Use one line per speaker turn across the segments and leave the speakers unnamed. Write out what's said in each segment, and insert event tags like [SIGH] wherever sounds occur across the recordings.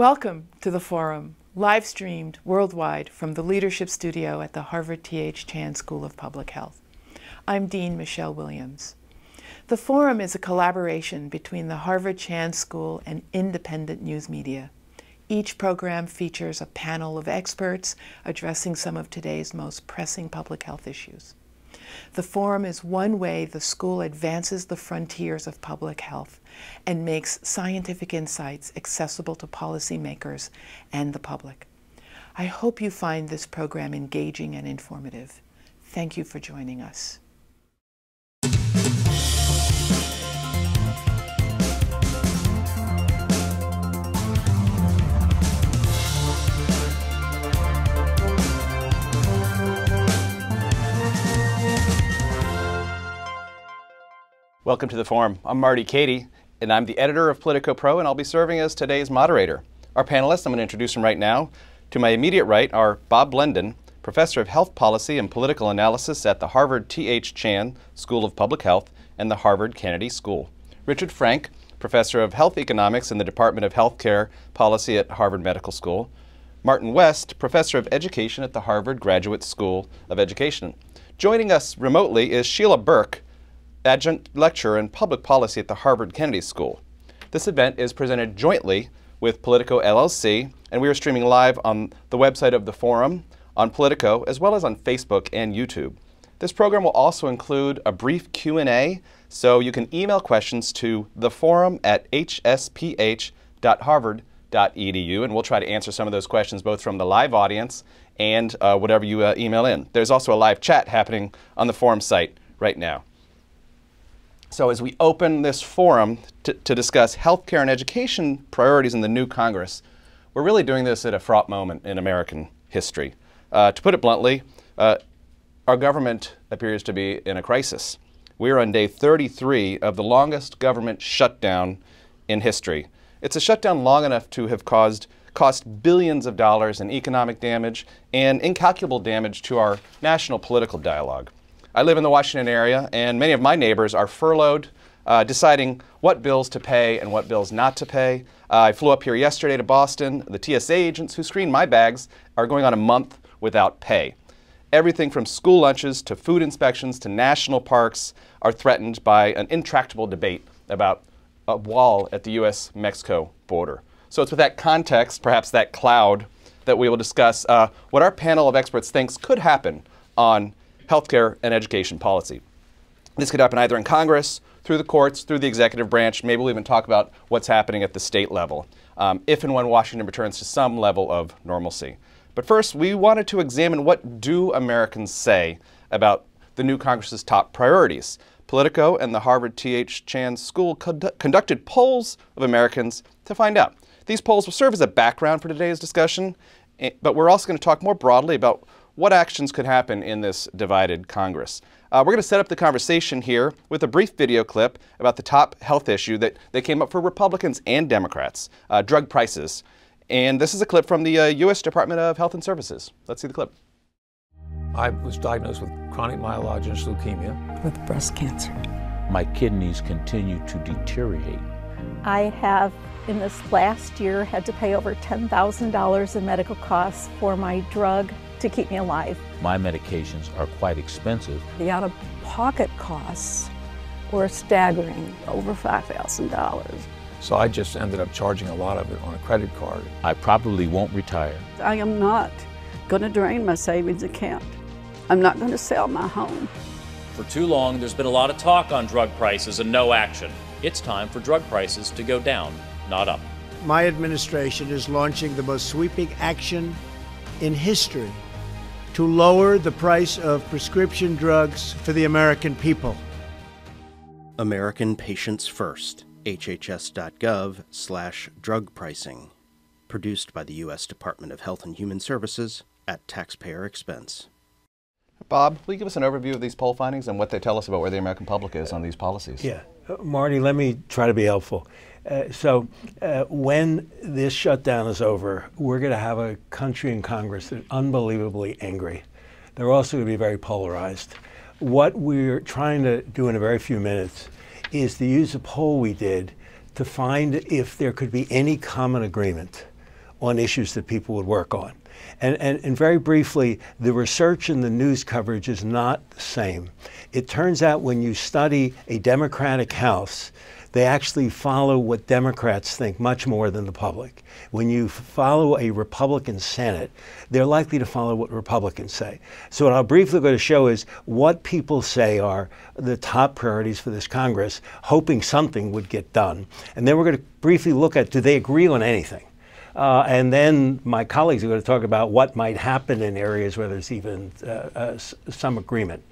Welcome to the forum, live streamed worldwide from the Leadership Studio at the Harvard T.H. Chan School of Public Health. I'm Dean Michelle Williams. The forum is a collaboration between the Harvard Chan School and independent news media. Each program features a panel of experts addressing some of today's most pressing public health issues. The forum is one way the school advances the frontiers of public health and makes scientific insights accessible to policymakers and the public. I hope you find this program engaging and informative. Thank you for joining us.
Welcome to the forum. I'm Marty Kady, and I'm the editor of Politico Pro, and I'll be serving as today's moderator. Our panelists, I'm going to introduce them right now. To my immediate right are Bob Blendon, professor of health policy and political analysis at the Harvard T.H. Chan School of Public Health and the Harvard Kennedy School. Richard Frank, professor of health economics in the Department of Healthcare Policy at Harvard Medical School. Martin West, professor of education at the Harvard Graduate School of Education. Joining us remotely is Sheila Burke, adjunct lecturer in public policy at the Harvard Kennedy School. This event is presented jointly with Politico LLC, and we are streaming live on the website of the forum, on Politico, as well as on Facebook and YouTube. This program will also include a brief Q&A, so you can email questions to the forum at hsph.harvard.edu, and we'll try to answer some of those questions both from the live audience and uh, whatever you uh, email in. There's also a live chat happening on the forum site right now. So as we open this forum to, to, discuss healthcare and education priorities in the new Congress, we're really doing this at a fraught moment in American history. Uh, to put it bluntly, uh, our government appears to be in a crisis. We are on day 33 of the longest government shutdown in history. It's a shutdown long enough to have caused cost billions of dollars in economic damage and incalculable damage to our national political dialogue. I live in the Washington area, and many of my neighbors are furloughed, uh, deciding what bills to pay and what bills not to pay. Uh, I flew up here yesterday to Boston. The TSA agents who screen my bags are going on a month without pay. Everything from school lunches to food inspections to national parks are threatened by an intractable debate about a wall at the US Mexico border. So it's with that context, perhaps that cloud, that we will discuss uh, what our panel of experts thinks could happen on healthcare and education policy. This could happen either in Congress, through the courts, through the executive branch. Maybe we'll even talk about what's happening at the state level, um, if and when Washington returns to some level of normalcy. But first, we wanted to examine what do Americans say about the new Congress's top priorities. Politico and the Harvard T.H. Chan School conducted polls of Americans to find out. These polls will serve as a background for today's discussion, eh, but we're also going to talk more broadly about what actions could happen in this divided Congress. Uh, we're going to set up the conversation here with a brief video clip about the top health issue that, that came up for Republicans and Democrats uh, drug prices. And this is a clip from the uh, U.S. Department of Health and Services. Let's see the clip.
I was diagnosed with chronic myelogenous leukemia.
With breast cancer.
My kidneys continue to deteriorate.
I have, in this last year, had to pay over $10,000 in medical costs for my drug to keep me alive.
My medications are quite expensive.
The out of pocket costs were staggering, over $5,000.
So I just ended up charging a lot of it on a credit card.
I probably won't retire.
I am not going to drain my savings account. I'm not going to sell my home.
For too long, there's been a lot of talk on drug prices and no action. It's time for drug prices to go down, not up.
My administration is launching the most sweeping action in history to lower the price of prescription drugs for the American people.
American Patients First, hhs.gov slash drug pricing. Produced by the U.S. Department of Health and Human Services at taxpayer expense.
Bob, will you give us an overview of these poll findings and what they tell us about where the American public is on these policies?
Yeah. Marty, let me try to be helpful. Uh, so, uh, when this shutdown is over, we're going to have a country in Congress that's unbelievably angry. They're also going to be very polarized. What we're trying to do in a very few minutes is to use a poll we did to find if there could be any common agreement on issues that people would work on. And, and, and, very briefly, the research and the news coverage is not the same. It turns out when you study a Democratic House, they actually follow what Democrats think much more than the public. When you follow a Republican Senate, they're likely to follow what Republicans say. So, what I'll briefly go to show is what people say are the top priorities for this Congress, hoping something would get done. And then we're going to briefly look at do they agree on anything? Uh, and then my colleagues are going to talk about what might happen in areas where there's even uh, uh, some agreement.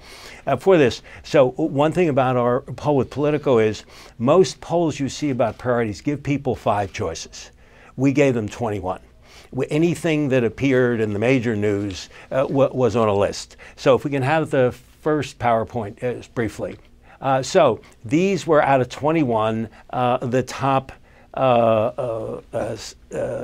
Uh, for this, so one thing about our poll with Politico is most polls you see about priorities give people five choices. We gave them 21 anything that appeared in the major news uh, was on a list. So if we can have the first PowerPoint uh, briefly. Uh, so these were out of 21, uh, the top uh, uh, uh,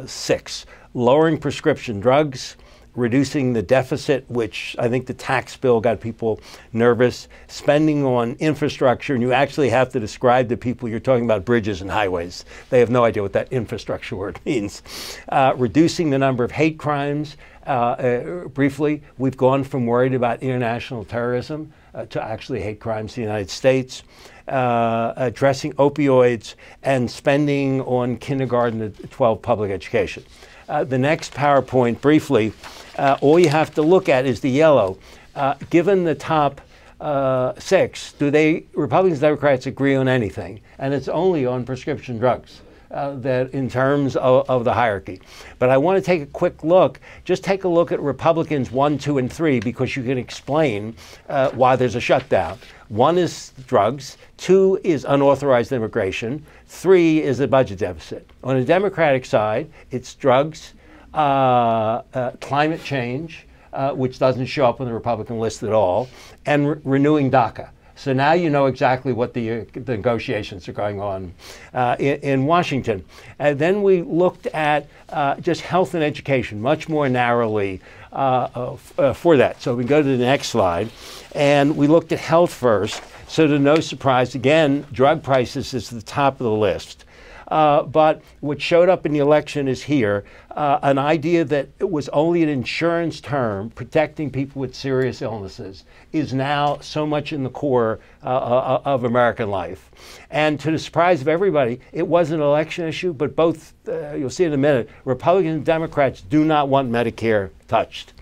six lowering prescription drugs, reducing the deficit, which I think the tax bill got people nervous, spending on infrastructure, and you actually have to describe to people you're talking about bridges and highways. They have no idea what that infrastructure [LAUGHS] word means. Uh, reducing the number of hate crimes. Uh, uh, briefly, we've gone from worried about international terrorism to actually hate crimes in the United States uh, addressing opioids and spending on kindergarten to 12 public education. Uh, the next PowerPoint, briefly, uh, all you have to look at is the yellow. Uh, given the top uh, six, do they, Republicans and Democrats, agree on anything? And it's only on prescription drugs. Uh, that in terms of, of, the hierarchy. But I want to take a quick look. Just take a look at Republicans one, two, and three because you can explain uh, why there's a shutdown. One is drugs, two is unauthorized immigration, three is the budget deficit. On the Democratic side, it's drugs, uh, uh, climate change, uh, which doesn't show up on the Republican list at all, and re- renewing DACA. So now you know exactly what the, uh, the negotiations are going on uh, in, in, Washington. And then we looked at uh, just health and education much more narrowly uh, uh, Uh, uh, uh, for that. So we go to the next slide. And we looked at health first. So to no surprise, again, drug prices is the top of the list. Uh, but what showed up in the election is here uh, an idea that it was only an insurance term protecting people with serious illnesses is now so much in the core uh, uh of American life. And to the surprise of everybody, it was an election issue, but both, uh, you'll see in a minute, Republicans and Democrats do not want Medicare touched.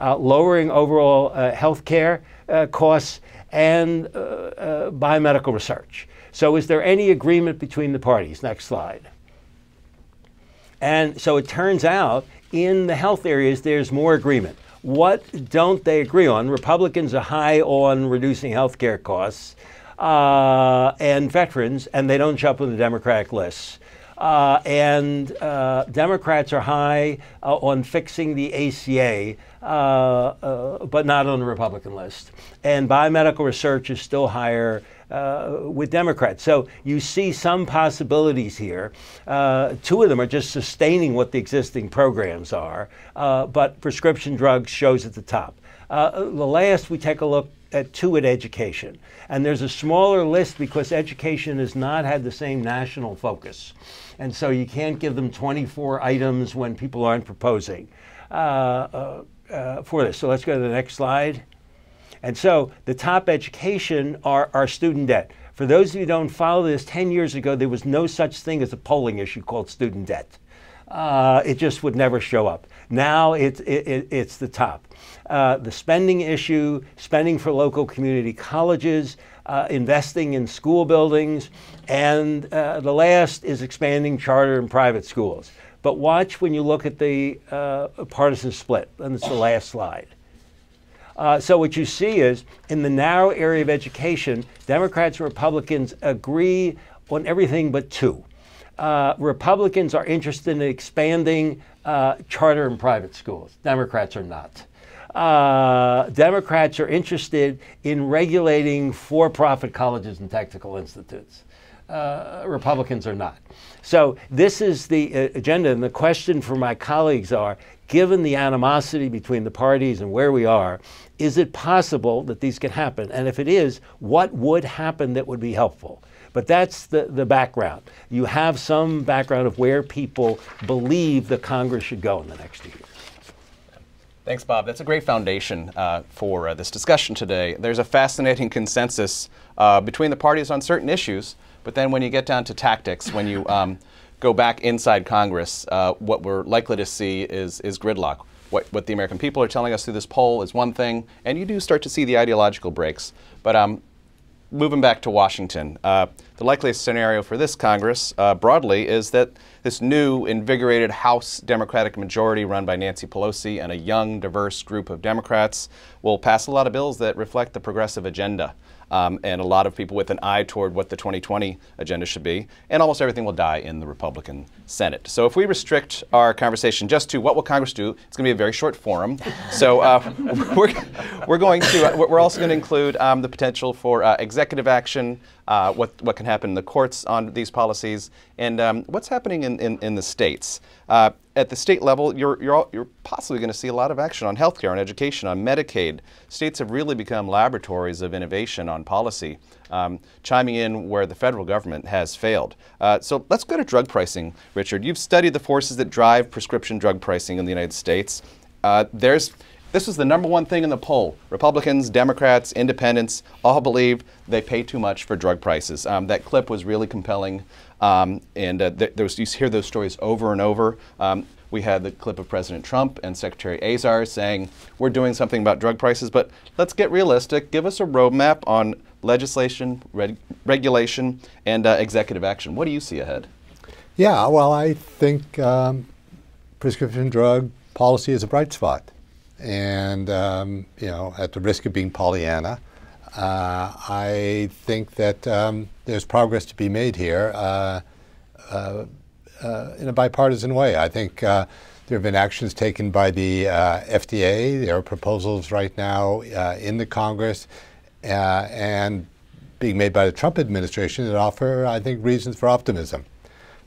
Uh, lowering overall health care costs and biomedical research. So, is there any agreement between the parties? Next slide. And so it turns out in the health areas, there's more agreement. What don't they agree on? Republicans are high on reducing health care costs uh, and veterans, and they don't show up on the Democratic list. Uh, and uh, Democrats are high uh, on fixing the ACA, uh, uh, but not on the Republican list. And biomedical research is still higher uh, with Democrats. So you see some possibilities here. Uh, two of them are just sustaining what the existing programs are, uh, but prescription drugs shows at the top. Uh, the last, we take a look at two at education. And there's a smaller list because education has not had the same national focus. And so you can't give them 24 items when people aren't proposing uh, uh, uh, for this. So let's go to the next slide. And so the top education are student debt. For those of you who don't follow this, 10 years ago, there was no such thing as a polling issue called student debt. Uh, it just would never show up. Now it, it, it's the top. Uh, the spending issue, spending for local community colleges, uh, investing in school buildings, and uh, the last is expanding charter and private schools. But watch when you look at the uh, partisan split, and it's the last slide. Uh, so what you see is in the narrow area of education, Democrats and Republicans agree on everything but two. Uh, Republicans are interested in expanding uh, charter and private schools. Democrats are not. Uh, Democrats are interested in regulating for profit colleges and technical institutes. Uh, Republicans are not. So, this is the uh, agenda. And the question for my colleagues are given the animosity between the parties and where we are, is it possible that these can happen? And if it is, what would happen that would be helpful? But that's the, the background. You have some background of where people believe the Congress should go in the next year.
Thanks, Bob. That's a great foundation uh, for uh, this discussion today. There's a fascinating consensus uh, between the parties on certain issues, but then when you get down to tactics, when you um, go back inside Congress, uh, what we're likely to see is, is gridlock. What, what the American people are telling us through this poll is one thing, and you do start to see the ideological breaks. But um, moving back to Washington, uh, the likeliest scenario for this Congress uh, broadly is that this new, invigorated House Democratic majority run by Nancy Pelosi and a young, diverse group of Democrats will pass a lot of bills that reflect the progressive agenda um, and a lot of people with an eye toward what the 2020 agenda should be, and almost everything will die in the Republican Senate. So if we restrict our conversation just to what will Congress do, it's going to be a very short forum. So uh, [LAUGHS] we're, we're going to, uh, we're also going to include um, the potential for uh, executive action, uh, what, what can happen in the courts on these policies, and um, what's happening in, in, in the states. At the state level, you're, you're, all, you're possibly going to see a lot of action on healthcare, on education, on Medicaid. States have really become laboratories of innovation on policy, um, chiming in where the federal government has failed. Uh, so let's go to drug pricing, Richard. You've studied the forces that drive prescription drug pricing in the United States. Uh, there's this was the number one thing in the poll. Republicans, Democrats, Independents all believe they pay too much for drug prices. Um, that clip was really compelling, um, and uh, th- you hear those stories over and over. Um, we had the clip of President Trump and Secretary Azar saying, We're doing something about drug prices, but let's get realistic. Give us a roadmap on legislation, reg- regulation, and uh, executive action. What do you see ahead?
Yeah, well, I think um, prescription drug policy is a bright spot and um, you know, at the risk of being Pollyanna, uh, I think that um, there's progress to be made here uh, uh, uh in a bipartisan way. I think uh, there have been actions taken by the uh, FDA. There are proposals right now in the Congress and being made by the Trump administration that offer, I think, reasons for optimism.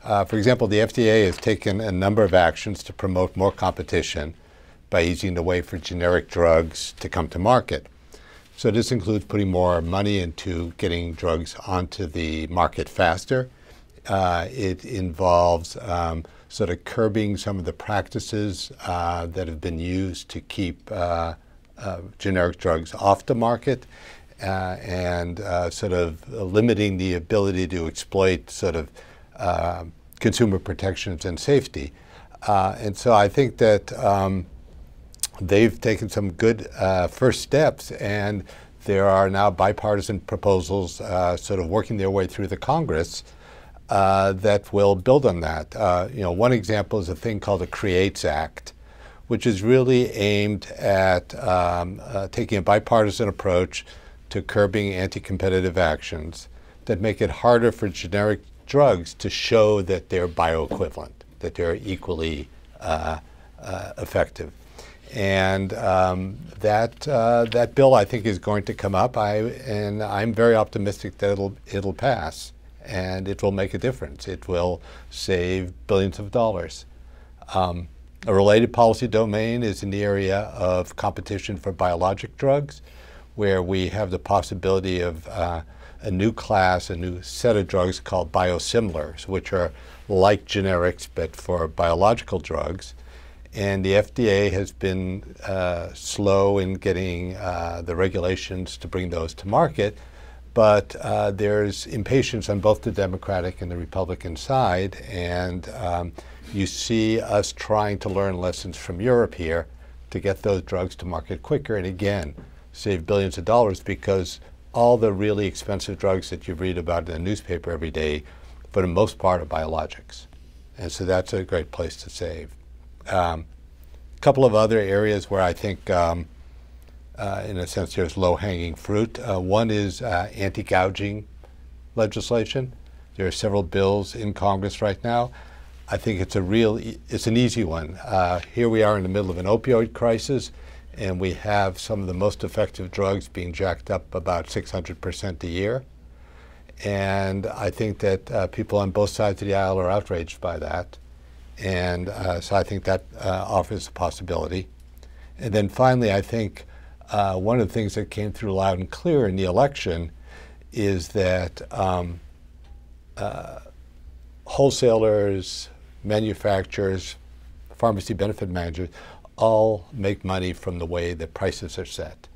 for example, the FDA has taken a number of actions to promote more competition by easing the way for generic drugs to come to market. So this includes putting more money into getting drugs onto the market faster. Uh, it involves um, sort of curbing some of the practices uh, that have been used to keep uh, uh generic drugs off the market uh, and uh, sort of limiting the ability to exploit sort of consumer protections and safety. and so I think that um, they've taken some good uh, first steps, and there are now bipartisan proposals uh, sort of working their way through the Congress uh, that will build on that. Uh, you know, one example is a thing called the CREATES Act, which is really aimed at um, uh, taking a bipartisan approach to curbing anti-competitive actions that make it harder for generic drugs to show that they're bioequivalent, that they're equally uh, effective. And um, that uh, that bill, I think, is going to come up. I and I'm very optimistic that it'll it'll pass, and it will make a difference. It will save billions of dollars. Um, a related policy domain is in the area of competition for biologic drugs, where we have the possibility of uh, a new class, a new set of drugs called biosimilars, which are like generics but for biological drugs and the FDA has been uh, slow in getting uh, the regulations to bring those to market. But uh, there's impatience on both the Democratic and the Republican side, and um, you see us trying to learn lessons from Europe here to get those drugs to market quicker, and again, save billions of dollars because all the really expensive drugs that you read about in the newspaper every day, for the most part, are biologics. And so that's a great place to save. A um, couple of other areas where I think, um, uh, in a sense, there's low-hanging fruit. Uh, one is uh, anti-gouging legislation. There are several bills in Congress right now. I think it's a real, it's an easy one. Uh, here we are in the middle of an opioid crisis, and we have some of the most effective drugs being jacked up about 600% a year. And I think that uh, people on both sides of the aisle are outraged by that. And uh, so I think that uh, offers a possibility. And then finally, I think uh, one of the things that came through loud and clear in the election is that um, uh, wholesalers, manufacturers, pharmacy benefit managers all make money from the way that prices are set.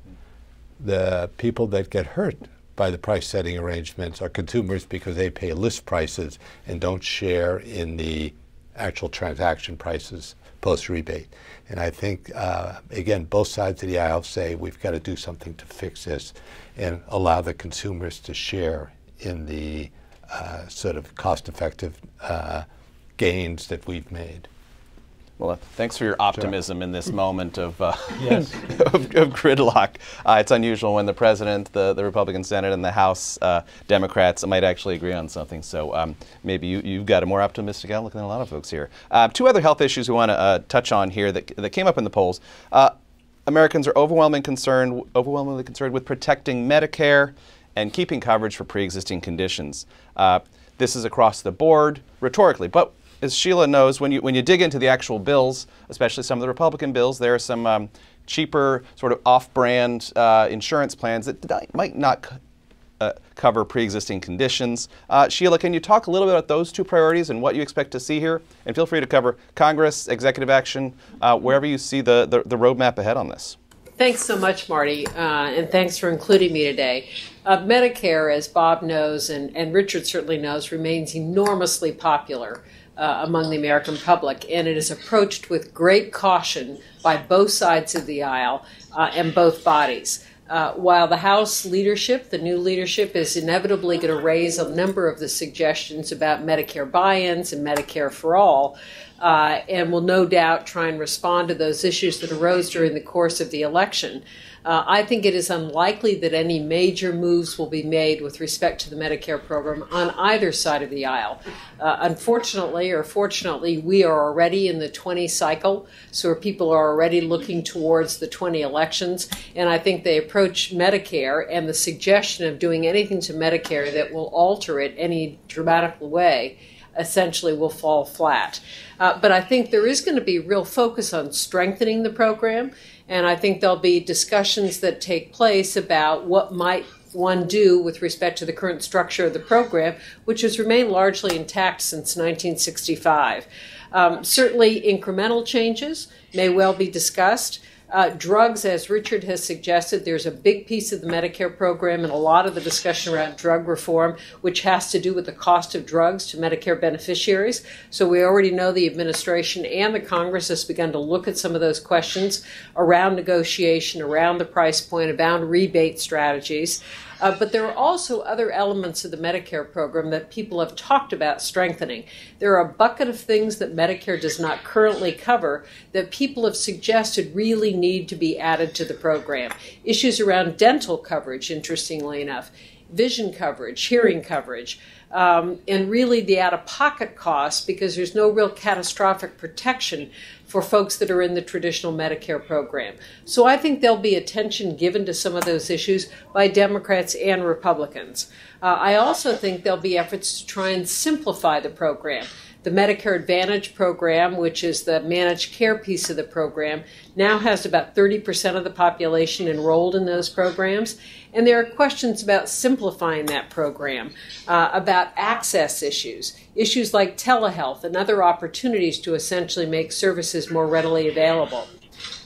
The people that get hurt by the price setting arrangements are consumers because they pay list prices and don't share in the actual transaction prices post rebate. And I think, uh, again, both sides of the aisle say we've got to do something to fix this and allow the consumers to share in the uh, sort of cost effective uh, gains that we've made.
Well, uh, thanks for your optimism sure. in this moment of, uh,
yes. [LAUGHS]
of, of, gridlock. Uh, it's unusual when the president, the, the Republican Senate, and the House uh, Democrats might actually agree on something. So um, maybe you, you've got a more optimistic outlook than a lot of folks here. Uh, two other health issues we want to uh, touch on here that, that came up in the polls. Americans are overwhelmingly concerned, overwhelmingly concerned with protecting Medicare and keeping coverage for pre-existing conditions. this is across the board, rhetorically, but as Sheila knows, when you, when you dig into the actual bills, especially some of the Republican bills, there are some um, cheaper, sort of off brand uh, insurance plans that might not uh, cover pre existing conditions. Uh, Sheila, can you talk a little bit about those two priorities and what you expect to see here? And feel free to cover Congress, executive action, uh, wherever you see the, the, the roadmap ahead on this.
Thanks so much, Marty, uh, and thanks for including me today. Uh, Medicare, as Bob knows and, and Richard certainly knows, remains enormously popular uh, among the American public, and it is approached with great caution by both sides of the aisle uh, and both bodies. Uh, while the House leadership, the new leadership, is inevitably going to raise a number of the suggestions about Medicare buy ins and Medicare for all, uh, and will no doubt try and respond to those issues that arose during the course of the election. Uh, I think it is unlikely that any major moves will be made with respect to the Medicare program on either side of the aisle. Uh, unfortunately, or fortunately, we are already in the 20 cycle, so people are already looking towards the 20 elections, and I think they approach Medicare and the suggestion of doing anything to Medicare that will alter it any dramatic way essentially will fall flat. Uh, but I think there is going to be real focus on strengthening the program and I think there'll be discussions that take place about what might one do with respect to the current structure of the program, which has remained largely intact since 1965. Um, certainly, incremental changes may well be discussed. Uh, drugs, as Richard has suggested, there's a big piece of the Medicare program and a lot of the discussion around drug reform, which has to do with the cost of drugs to Medicare beneficiaries. So we already know the administration and the Congress has begun to look at some of those questions around negotiation, around the price point, around rebate strategies. Uh, but there are also other elements of the Medicare program that people have talked about strengthening. There are a bucket of things that Medicare does not currently cover that people have suggested really need to be added to the program. Issues around dental coverage, interestingly enough, vision coverage, hearing coverage. Um, and really the out of pocket costs because there's no real catastrophic protection for folks that are in the traditional Medicare program. So I think there'll be attention given to some of those issues by Democrats and Republicans. Uh, I also think there'll be efforts to try and simplify the program. The Medicare Advantage program, which is the managed care piece of the program, now has about 30% of the population enrolled in those programs. And there are questions about simplifying that program, uh, about access issues, issues like telehealth and other opportunities to essentially make services more readily available.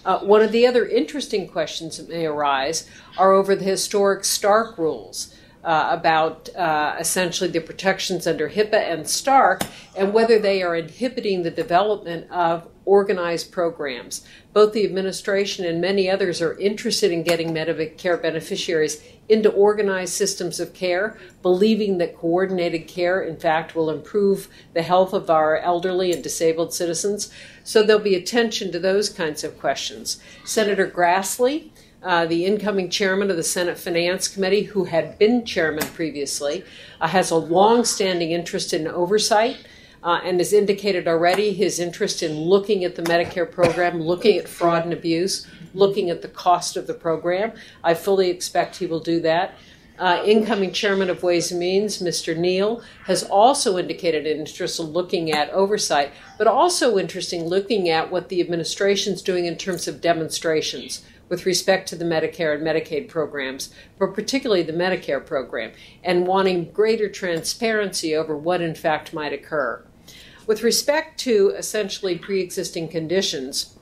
Uh, one of the other interesting questions that may arise are over the historic Stark rules uh, about uh, essentially the protections under HIPAA and Stark and whether they are inhibiting the development of organized programs. Both the administration and many others are interested in getting Medicare beneficiaries into organized systems of care, believing that coordinated care, in fact, will improve the health of our elderly and disabled citizens. So there'll be attention to those kinds of questions. Senator Grassley uh, the incoming chairman of the Senate Finance Committee, who had been chairman previously, uh, has a long-standing interest in oversight uh, and has indicated already his interest in looking at the Medicare program, looking at fraud and abuse, looking at the cost of the program. I fully expect he will do that. Uh, incoming chairman of Ways and Means, Mr. Neal, has also indicated an interest in looking at oversight, but also interesting looking at what the administration's doing in terms of demonstrations with respect to the Medicare and Medicaid programs, but particularly the Medicare program, and wanting greater transparency over what in fact might occur. With respect to essentially pre existing conditions,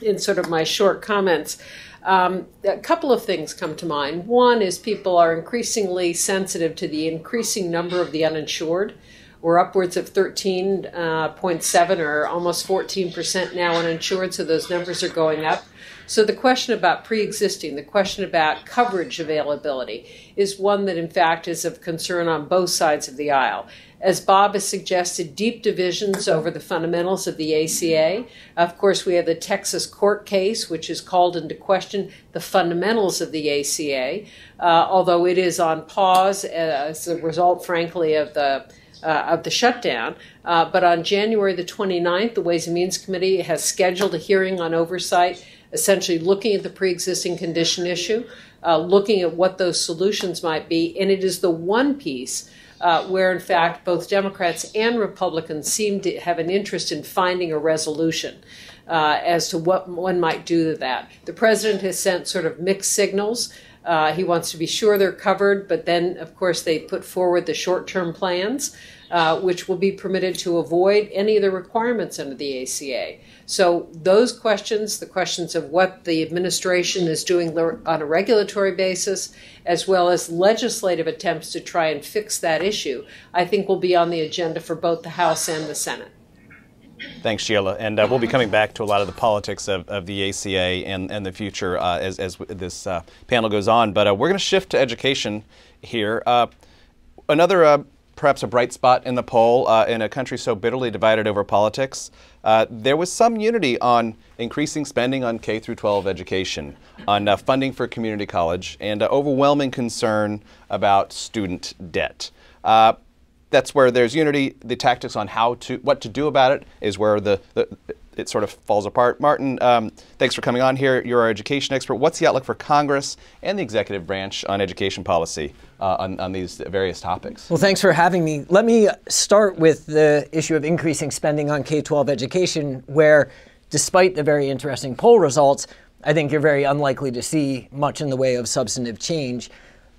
in sort of my short comments, um, a couple of things come to mind. One is people are increasingly sensitive to the increasing number of the uninsured. We're upwards of 13.7 uh, or almost 14% now uninsured, so those numbers are going up. So the question about pre-existing, the question about coverage availability is one that in fact is of concern on both sides of the aisle. As Bob has suggested, deep divisions over the fundamentals of the ACA. Of course, we have the Texas court case, which has called into question the fundamentals of the ACA, uh, although it is on pause as a result, frankly, of the uh, of the shutdown. Uh, but on January the 29th, the Ways and Means Committee has scheduled a hearing on oversight essentially looking at the pre existing condition issue, uh, looking at what those solutions might be. And it is the one piece uh, where, in fact, both Democrats and Republicans seem to have an interest in finding a resolution. Uh, as to what one might do to that. The president has sent sort of mixed signals. Uh, he wants to be sure they're covered, but then, of course, they put forward the short term plans, uh, which will be permitted to avoid any of the requirements under the ACA. So, those questions, the questions of what the administration is doing on a regulatory basis, as well as legislative attempts to try and fix that issue, I think will be on the agenda for both the House and the Senate.
Thanks, Sheila. And uh, we'll be coming back to a lot of the politics of, of the ACA and, and the future uh, as, as this uh, panel goes on. But uh, we're going to shift to education here. Uh, another perhaps a bright spot in the poll uh, in a country so bitterly divided over politics. Uh, there was some unity on increasing spending on K through 12 education, on uh, funding for community college, and uh, overwhelming concern about student debt. Uh, that's where there's unity. The tactics on how to, what to do about it, is where the, the it sort of falls apart. Martin, um, thanks for coming on here. You're our education expert. What's the outlook for Congress and the executive branch on education policy uh, on, on these various topics?
Well, thanks for having me. Let me start with the issue of increasing spending on K 12 education, where despite the very interesting poll results, I think you're very unlikely to see much in the way of substantive change.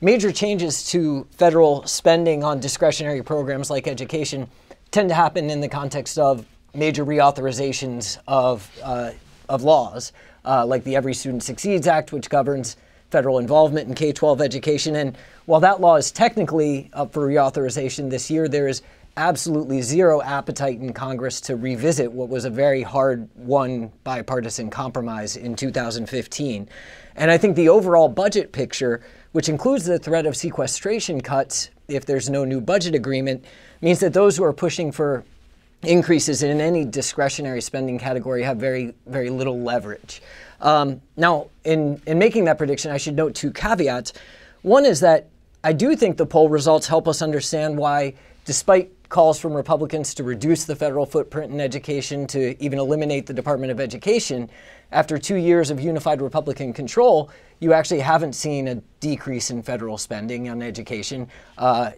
Major changes to federal spending on discretionary programs like education tend to happen in the context of major reauthorizations of, uh, of laws, uh, like the Every Student Succeeds Act, which governs federal involvement in K 12 education. And while that law is technically up for reauthorization this year, there is absolutely zero appetite in Congress to revisit what was a very hard won bipartisan compromise in 2015. And I think the overall budget picture, which includes the threat of sequestration cuts if there's no new budget agreement, means that those who are pushing for increases in any discretionary spending category have very, very little leverage. Um, now, in, in making that prediction, I should note two caveats. One is that I do think the poll results help us understand why, despite calls from Republicans to reduce the federal footprint in education, to even eliminate the Department of Education, after two years of unified Republican control, you actually haven't seen a decrease in federal spending on education. Uh,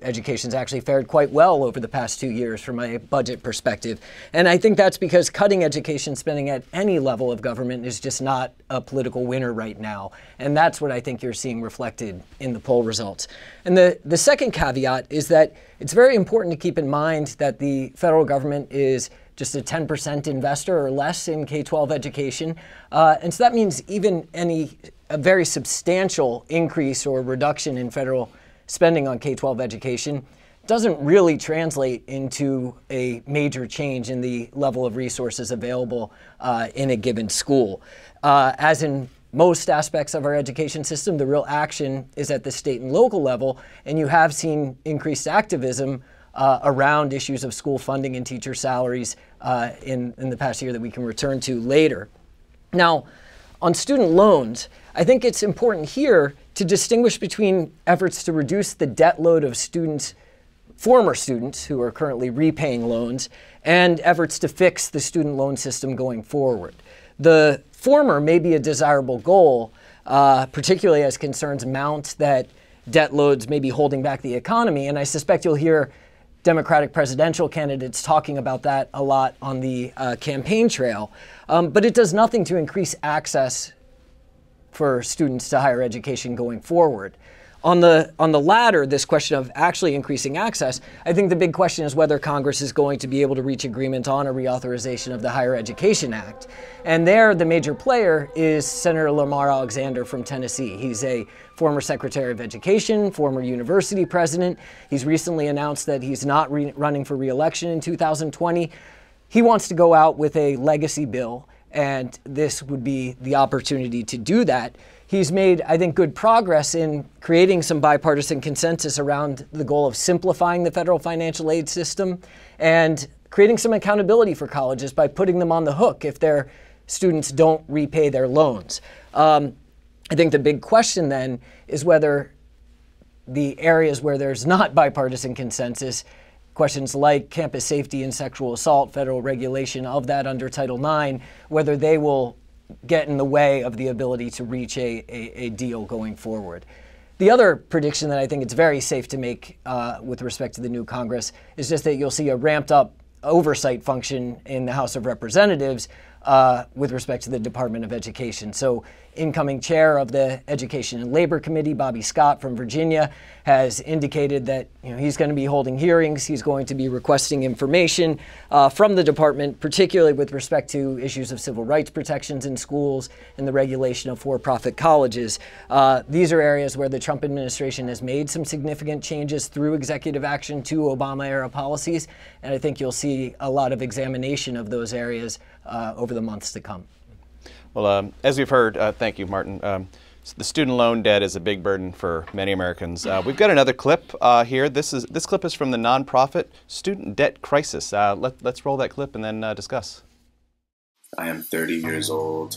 education's actually fared quite well over the past two years from a budget perspective. And I think that's because cutting education spending at any level of government is just not a political winner right now. And that's what I think you're seeing reflected in the poll results. And the, the second caveat is that it's very important to keep in mind that the federal government is just a 10% investor or less in K 12 education. Uh, and so that means even any a very substantial increase or reduction in federal spending on K 12 education doesn't really translate into a major change in the level of resources available uh, in a given school. Uh, as in most aspects of our education system, the real action is at the state and local level, and you have seen increased activism uh, around issues of school funding and teacher salaries uh, in, in the past year that we can return to later. Now, on student loans, I think it's important here to distinguish between efforts to reduce the debt load of students, former students who are currently repaying loans, and efforts to fix the student loan system going forward. The former may be a desirable goal, uh, particularly as concerns mount that debt loads may be holding back the economy. And I suspect you'll hear Democratic presidential candidates talking about that a lot on the uh, campaign trail. Um, but it does nothing to increase access for students to higher education going forward. On the, on the latter, this question of actually increasing access, I think the big question is whether Congress is going to be able to reach agreement on a reauthorization of the Higher Education Act. And there, the major player is Senator Lamar Alexander from Tennessee. He's a former Secretary of Education, former university president. He's recently announced that he's not running for reelection in 2020. He wants to go out with a legacy bill, and this would be the opportunity to do that he's made, I think, good progress in creating some bipartisan consensus around the goal of simplifying the federal financial aid system and creating some accountability for colleges by putting them on the hook if their students don't repay their loans. Um, I think the big question then is whether the areas where there's not bipartisan consensus, questions like campus safety and sexual assault, federal regulation of that under Title IX, whether they will get in the way of the ability to reach a, a, a deal going forward. The other prediction that I think it's very safe to make uh, with respect to the new Congress is just that you'll see a ramped up oversight function in the House of Representatives uh, with respect to the Department of Education. So, incoming chair of the Education and Labor Committee, Bobby Scott from Virginia, has indicated that you know, he's going to be holding hearings. He's going to be requesting information uh, from the department, particularly with respect to issues of civil rights protections in schools and the regulation of for profit colleges. Uh, these are areas where the Trump administration has made some significant changes through executive action to Obama era policies. And I think you'll see a lot of examination of those areas uh, over the months to come.
Well, um, as we've heard, uh, thank you, Martin. Um, the student loan debt is a big burden for many Americans. Uh, we've got another clip uh, here. This is this clip is from the nonprofit Student Debt Crisis. Uh, let, us roll that clip and then uh, discuss.
I am 30 years old,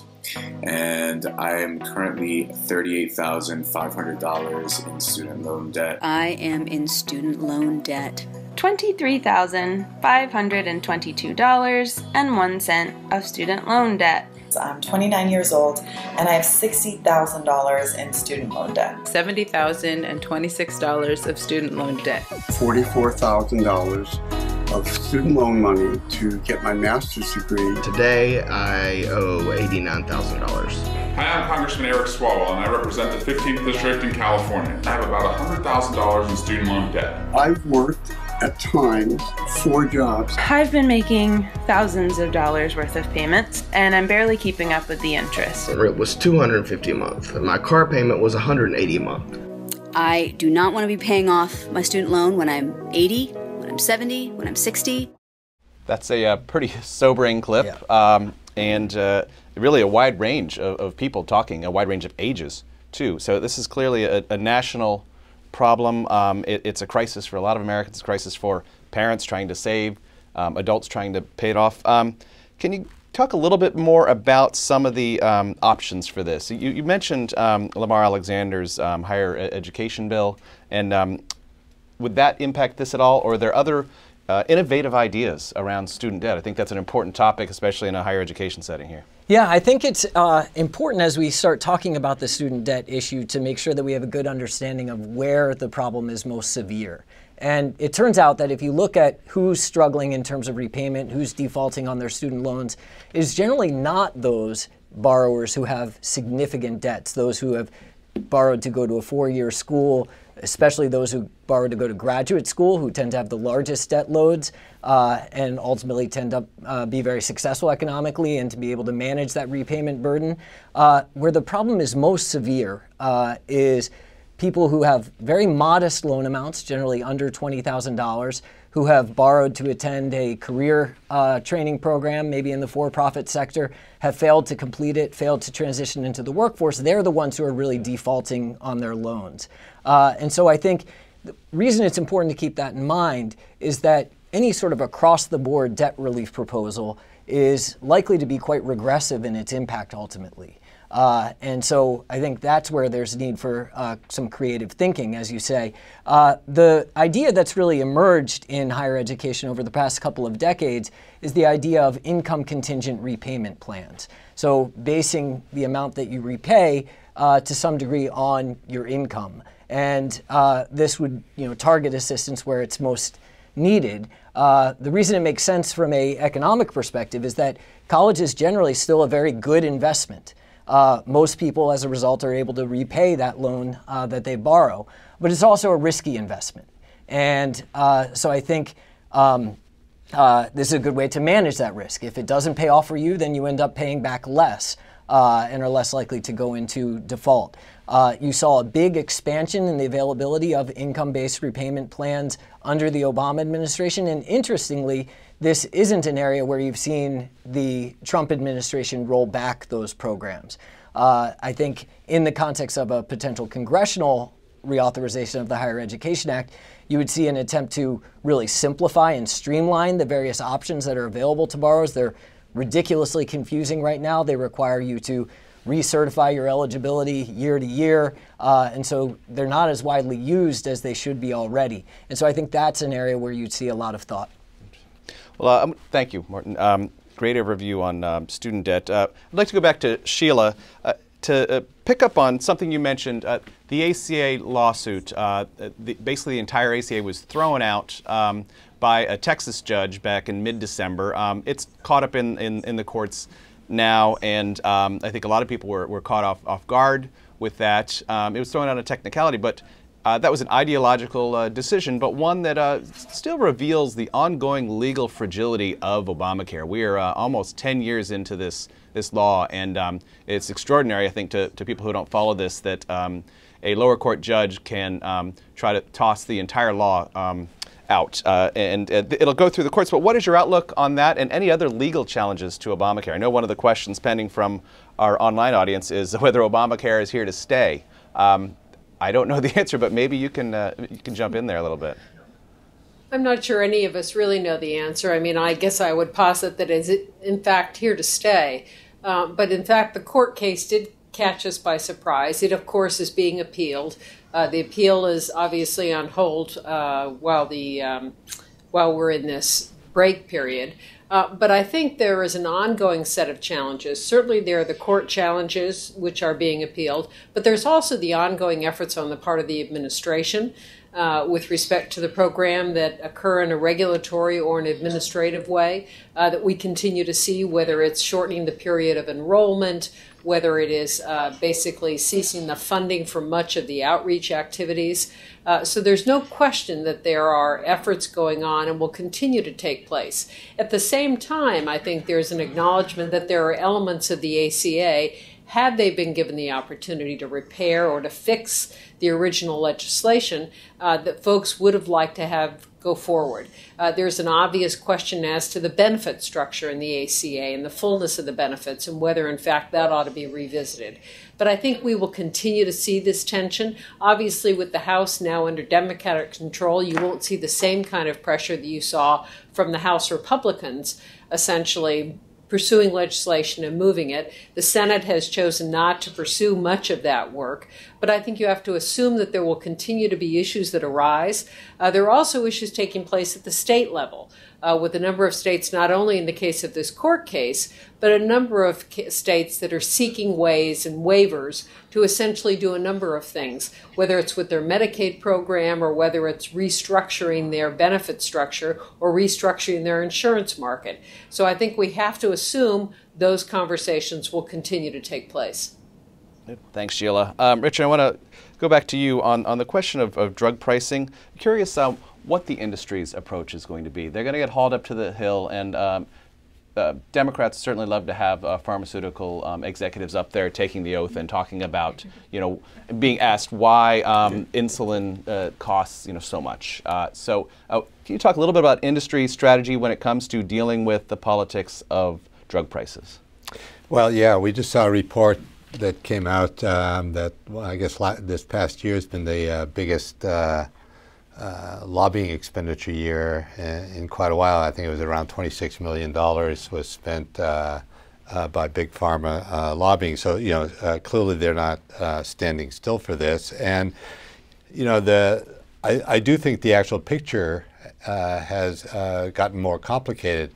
and I am currently $38,500 in student loan debt.
I am in student loan debt.
$23,522.01 of student loan debt.
I'm 29 years old and I have $60,000 in student loan debt.
$70,026 of student loan debt.
$44,000 of student loan money to get my master's degree.
Today I owe $89,000.
Hi, I'm Congressman Eric Swalwell, and I represent the 15th District in California. I have about $100,000 in student loan debt.
I've worked at times four jobs.
I've been making thousands of dollars worth of payments and I'm barely keeping up with the interest.
It was 250 a month. My car payment was 180 a month.
I do not want to be paying off my student loan when I'm 80, when I'm 70, when I'm 60.
That's a uh, pretty sobering clip yeah. um, and uh, really a wide range of, of, people talking, a wide range of ages too. So this is clearly a, a national problem. Um, it, it's a crisis for a lot of Americans, crisis for parents trying to save, um, adults trying to pay it off. Um, can you talk a little bit more about some of the um, options for this? You, you mentioned um, Lamar Alexander's um, higher education bill, and would that impact this at all, or are there other uh, innovative ideas around student debt? I think that's an important topic, especially in a higher education setting here.
Yeah, I think it's uh, important as we start talking about the student debt issue to make sure that we have a good understanding of where the problem is most severe. And it turns out that if you look at who's struggling in terms of repayment, who's defaulting on their student loans, is generally not those borrowers who have significant debts, those who have borrowed to go to a four year school, especially those who borrow to go to graduate school, who tend to have the largest debt loads uh, and ultimately tend to uh, be very successful economically and to be able to manage that repayment burden. Uh, where the problem is most severe uh, is people who have very modest loan amounts, generally under $20,000, who have borrowed to attend a career uh, training program, maybe in the for profit sector, have failed to complete it, failed to transition into the workforce. They're the ones who are really defaulting on their loans. Uh, and so I think the reason it's important to keep that in mind is that any sort of across the board debt relief proposal is likely to be quite regressive in its impact ultimately. Uh, and so I think that's where there's a need for uh, some creative thinking, as you say. Uh, the idea that's really emerged in higher education over the past couple of decades is the idea of income contingent repayment plans. So basing the amount that you repay uh, to some degree on your income. and uh, this would you know target assistance where it's most needed. Uh, the reason it makes sense from a economic perspective is that college is generally still a very good investment. Uh, most people, as a result, are able to repay that loan uh, that they borrow, but it's also a risky investment. And uh, so I think um, uh, this is a good way to manage that risk. If it doesn't pay off for you, then you end up paying back less uh, and are less likely to go into default. Uh, you saw a big expansion in the availability of income based repayment plans under the Obama administration. And interestingly, this isn't an area where you've seen the Trump administration roll back those programs. Uh, I think, in the context of a potential congressional reauthorization of the Higher Education Act, you would see an attempt to really simplify and streamline the various options that are available to borrowers. They're ridiculously confusing right now. They require you to recertify your eligibility year to year, uh, and so they're not as widely used as they should be already. And so I think that's an area where you'd see a lot of thought.
Well, uh, thank you, Martin. Um, great overview on um, student debt. Uh, I'd like to go back to Sheila uh, to uh, pick up on something you mentioned. Uh, the ACA lawsuit, the, basically the entire ACA was thrown out um, by a Texas judge back in mid-December. Um, it's caught up in, in, in the courts now, and um, I think a lot of people were, were caught off, off guard with that. Um, it was thrown out a technicality, but uh, that was an ideological uh, decision, but one that uh, still reveals the ongoing legal fragility of Obamacare. We are uh, almost 10 years into this, this law, and um, it's extraordinary, I think, to, to people who don't follow this, that um, a lower court judge can um, try to toss the entire law um, out. Uh, and uh, it'll go through the courts. But what is your outlook on that and any other legal challenges to Obamacare? I know one of the questions pending from our online audience is [LAUGHS] whether Obamacare is here to stay. Um, I don't know the [LAUGHS] answer, but maybe you can uh, you can jump in there a little bit.
I'm not sure any of us really know the answer. I mean, I guess I would posit that is it in fact here to stay. Um, but in fact, the court case did catch us by surprise. It, of course, is being appealed. Uh, the appeal is obviously on hold uh, while the um, while we're in this break period. Uh, but I think there is an ongoing set of challenges. Certainly, there are the court challenges which are being appealed, but there's also the ongoing efforts on the part of the administration uh, with respect to the program that occur in a regulatory or an administrative way uh, that we continue to see, whether it's shortening the period of enrollment, whether it is uh, basically ceasing the funding for much of the outreach activities. Uh, so there's no question that there are efforts going on and will continue to take place. At the same time, I think there's an acknowledgement that there are elements of the ACA, had they been given the opportunity to repair or to fix the original legislation, uh, that folks would have liked to have go forward. Uh, there's an obvious question as to the benefit structure in the ACA and the fullness of the benefits and whether, in fact, that ought to be revisited. But I think we will continue to see this tension. Obviously, with the House now under Democratic control, you won't see the same kind of pressure that you saw from the House Republicans, essentially pursuing legislation and moving it. The Senate has chosen not to pursue much of that work, but I think you have to assume that there will continue to be issues that arise. Uh, there are also issues taking place at the state level uh, with a number of states, not only in the case of this court case, but a number of states that are seeking ways and waivers to essentially do a number of things, whether it's with their Medicaid program or whether it's restructuring their benefit structure or restructuring their insurance market. So I think we have to assume those conversations will continue to take place.
Thanks, Sheila. Um, Richard, I want to go back to you on, on the question of, of drug pricing. I'm curious um, what the industry's approach is going to be. They're going to get hauled up to the hill, and um, uh, Democrats certainly love to have uh, pharmaceutical um, executives up there taking the oath and talking about, you know, being asked why um, insulin uh, costs, you know, so much. Uh, so, uh, can you talk a little bit about industry strategy when it comes to dealing with the politics of drug prices?
Well, yeah, we just saw a report that came out um, that well, I guess this past year has been the uh, biggest uh, lobbying expenditure year in, in, quite a while. I think it was around $26 million was spent uh, uh, by big pharma uh, lobbying. So, you know, uh, clearly they're not uh, standing still for this. And, you know, the I, I do think the actual picture has gotten more complicated.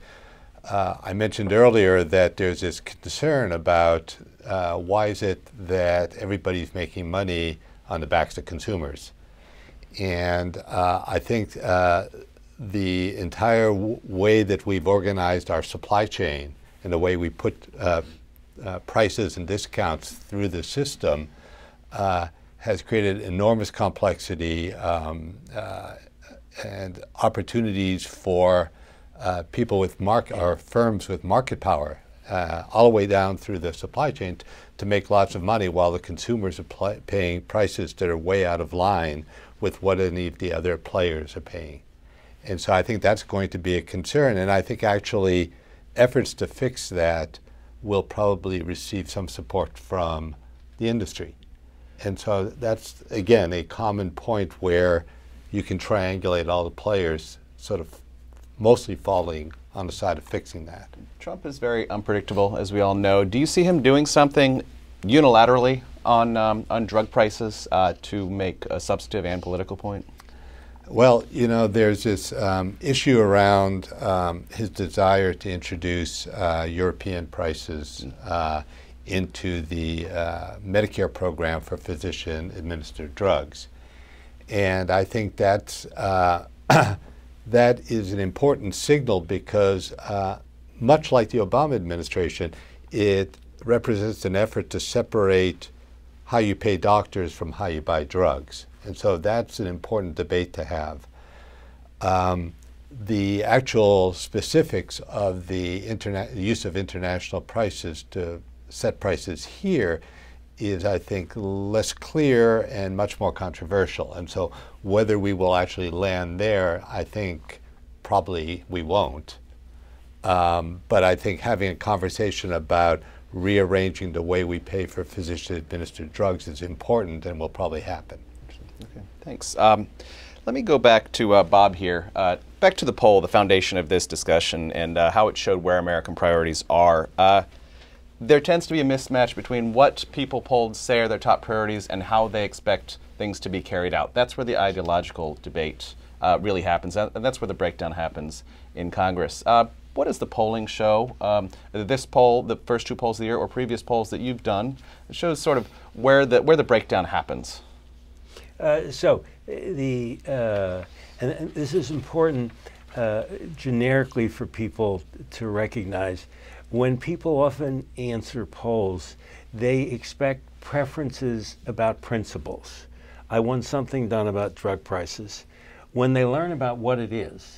I mentioned earlier that there's this concern about why is it that everybody's making money on the backs of consumers. And uh, I think uh, the entire way that we've organized our supply chain and the way we put uh, uh prices and discounts through the system uh, has created enormous complexity um, uh, and opportunities for people with market or firms with market power Uh, all the way down through the supply chain to make lots of money while the consumers are paying prices that are way out of line with what any of the other players are paying. And so I think that's going to be a concern. And I think actually efforts to fix that will probably receive some support from the industry. And so that's, again, a common point where you can triangulate all the players sort of mostly falling on the side of fixing that.
Trump is very unpredictable, as we all know. Do you see him doing something unilaterally on, um, on drug prices uh, to make a substantive and political point?
Well, you know, there's this um, issue around um, his desire to introduce uh, European prices uh, into the uh, Medicare program for physician administered drugs. And I think that's, uh, [CLEARS THROAT] that is an important signal because, uh, much like the Obama administration, it represents an effort to separate how you pay doctors from how you buy drugs. And so that's an important debate to have. Um, the actual specifics of the use of international prices to set prices here is, I think, less clear and much more controversial. And so whether we will actually land there, I think probably we won't. Um, but I think having a conversation about rearranging the way we pay for physician administered drugs is important and will probably happen.
Okay, thanks. Um, let me go back to uh, Bob here. Uh, back to the poll, the foundation of this discussion, and uh, how it showed where American priorities are. Uh, there tends to be a mismatch between what people polled say are their top priorities and how they expect things to be carried out. That's where the ideological debate uh, really happens, and that's where the breakdown happens in Congress. Uh, what does the polling show? Um, this poll, the first two polls of the year, or previous polls that you've done, it shows sort of where the where the breakdown happens.
Uh, so the uh, and, and, this is important uh, generically for people to recognize. When people often answer polls, they expect preferences about principles. I want something done about drug prices. When they learn about what it is,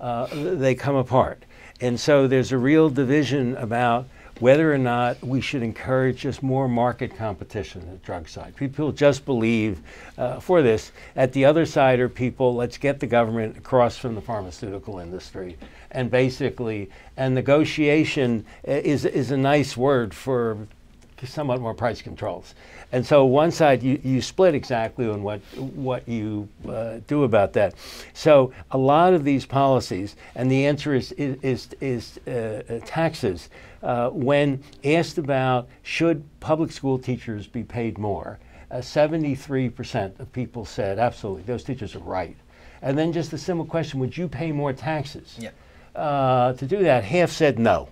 uh, they come apart. And so there's a real division about whether or not we should encourage just more market competition at the drug side. People just believe uh, for this. At the other side are people, let's get the government across from the pharmaceutical industry. And basically, and negotiation uh, is, is a nice word for somewhat more price controls. And so one side you, you split exactly on what what you uh, do about that. So a lot of these policies, and the answer is is is, is uh, uh taxes. Uh, when asked about should public school teachers be paid more, 73% uh, of people said absolutely those teachers are right. And then just a simple question: Would you pay more taxes?
Yeah.
Uh, to do that, half said no.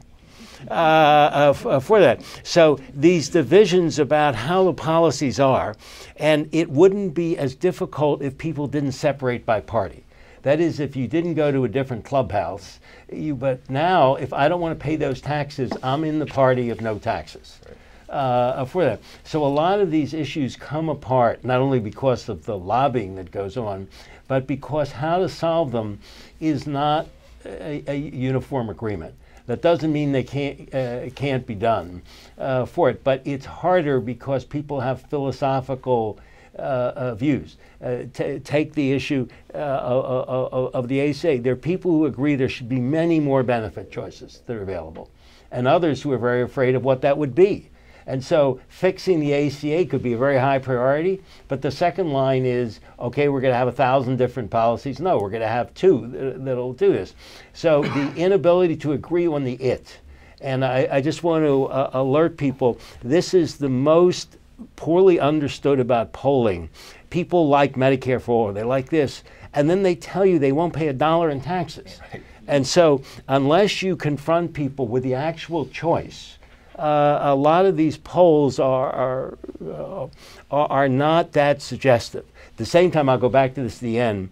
Uh, uh, for that. So these divisions about how the policies are, and it wouldn't be as difficult if people didn't separate by party. That is, if you didn't go to a different clubhouse. You, but now, if I don't want to pay those taxes, I'm in the party of no taxes. Uh, for that. So a lot of these issues come apart not only because of the lobbying that goes on, but because how to solve them is not a, a uniform agreement. That doesn't mean they can't, uh, can't be done uh, for it, but it's harder because people have philosophical uh, uh views. Uh, take the issue uh, of the ACA. There are people who agree there should be many more benefit choices that are available, and others who are very afraid of what that would be. And so fixing the ACA could be a very high priority. But the second line is okay, we're going to have a thousand different policies. No, we're going to have two that'll do this. So the [COUGHS] inability to agree on the it. And I, I just want to uh, alert people this is the most poorly understood about polling. People like Medicare for all, they like this. And then they tell you they won't pay a dollar in taxes. Right. And so, unless you confront people with the actual choice, uh, a lot of these polls are, are, uh, are not that suggestive. At the same time, I'll go back to this at the end.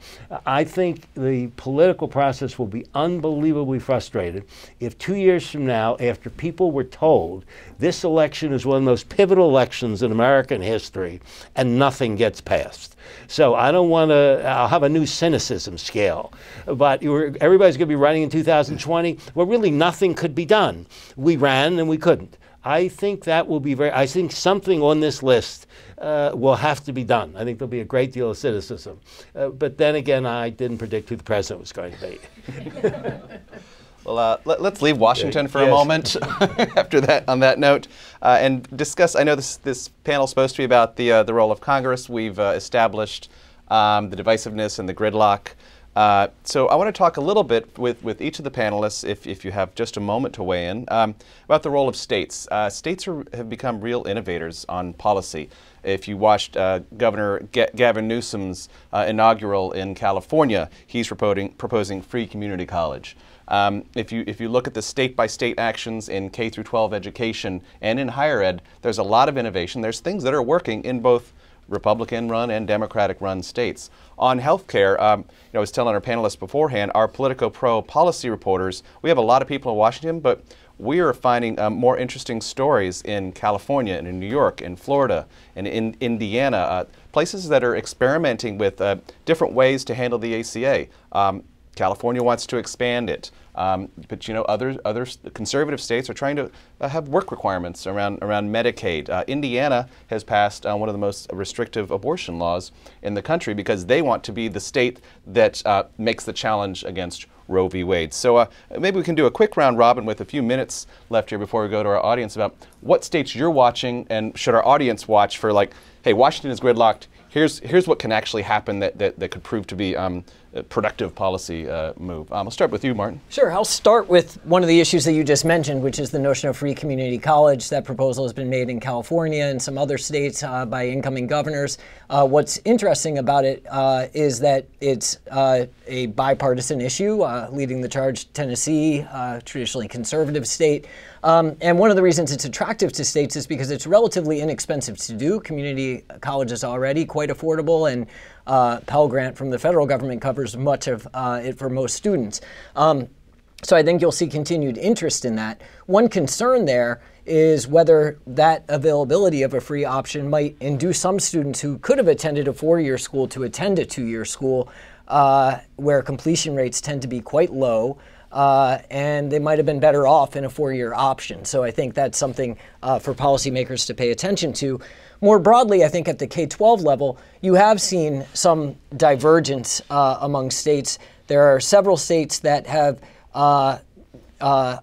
I think the political process will be unbelievably frustrated if two years from now, after people were told this election is one of the most pivotal elections in American history, and nothing gets passed. So I don't want to, I'll have a new cynicism scale. But everybody's going to be running in 2020. Well, really, nothing could be done. We ran and we couldn't. I think that will be very, I think something on this list uh, will have to be done. I think there'll be a great deal of cynicism. Uh, but then again, I didn't predict who the president was going to be. [LAUGHS]
well, uh, let, us leave Washington for yes. a moment [LAUGHS] after that. On that note, uh, and discuss. I know this this panel is supposed to be about the uh, the role of Congress. We've uh, established um, the divisiveness and the gridlock. Uh, so I want to talk a little bit with, with each of the panelists, if, if you have just a moment to weigh in, um, about the role of states. Uh, states are, have become real innovators on policy. If you watched uh, Governor G Gavin Newsom's uh, inaugural in California, he's proposing, proposing free community college. Um, if you if you look at the state by state actions in K through 12 education and in higher ed, there's a lot of innovation. There's things that are working in both Republican run and Democratic run states. On health care, um, you know, I was telling our panelists beforehand, our Politico Pro policy reporters, we have a lot of people in Washington, but we are finding um, more interesting stories in California and in New York and Florida and in Indiana, uh, places that are experimenting with uh, different ways to handle the ACA. Um, California wants to expand it. Um, but you know, other other conservative states are trying to uh, have work requirements around around Medicaid. Uh, Indiana has passed uh, one of the most restrictive abortion laws in the country because they want to be the state that uh, makes the challenge against Roe v. Wade. So uh, maybe we can do a quick round robin with a few minutes left here before we go to our audience about what states you're watching and should our audience watch for like, hey, Washington is gridlocked. Here's here's what can actually happen that that, that could prove to be um, productive policy uh, move. Um, I'll start with you, Martin.
Sure. I'll start with one of the issues that you just mentioned, which is the notion of free community college. That proposal has been made in California and some other states uh, by incoming governors. Uh, what's interesting about it uh, is that it's uh, a bipartisan issue, uh, leading the charge Tennessee, traditionally conservative state. Um, and one of the reasons it's attractive to states is because it's relatively inexpensive to do. Community college is already quite affordable, and uh, Pell Grant from the federal government covers much of uh, it for most students. Um, so I think you'll see continued interest in that. One concern there is whether that availability of a free option might induce some students who could have attended a four-year school to attend a two-year school uh, where completion rates tend to be quite low. Uh, and they might have been better off in a four-year option. So I think that's something uh, for policymakers to pay attention to. More broadly, I think at the K-12 level, you have seen some divergence uh, among states. There are several states that have uh, uh,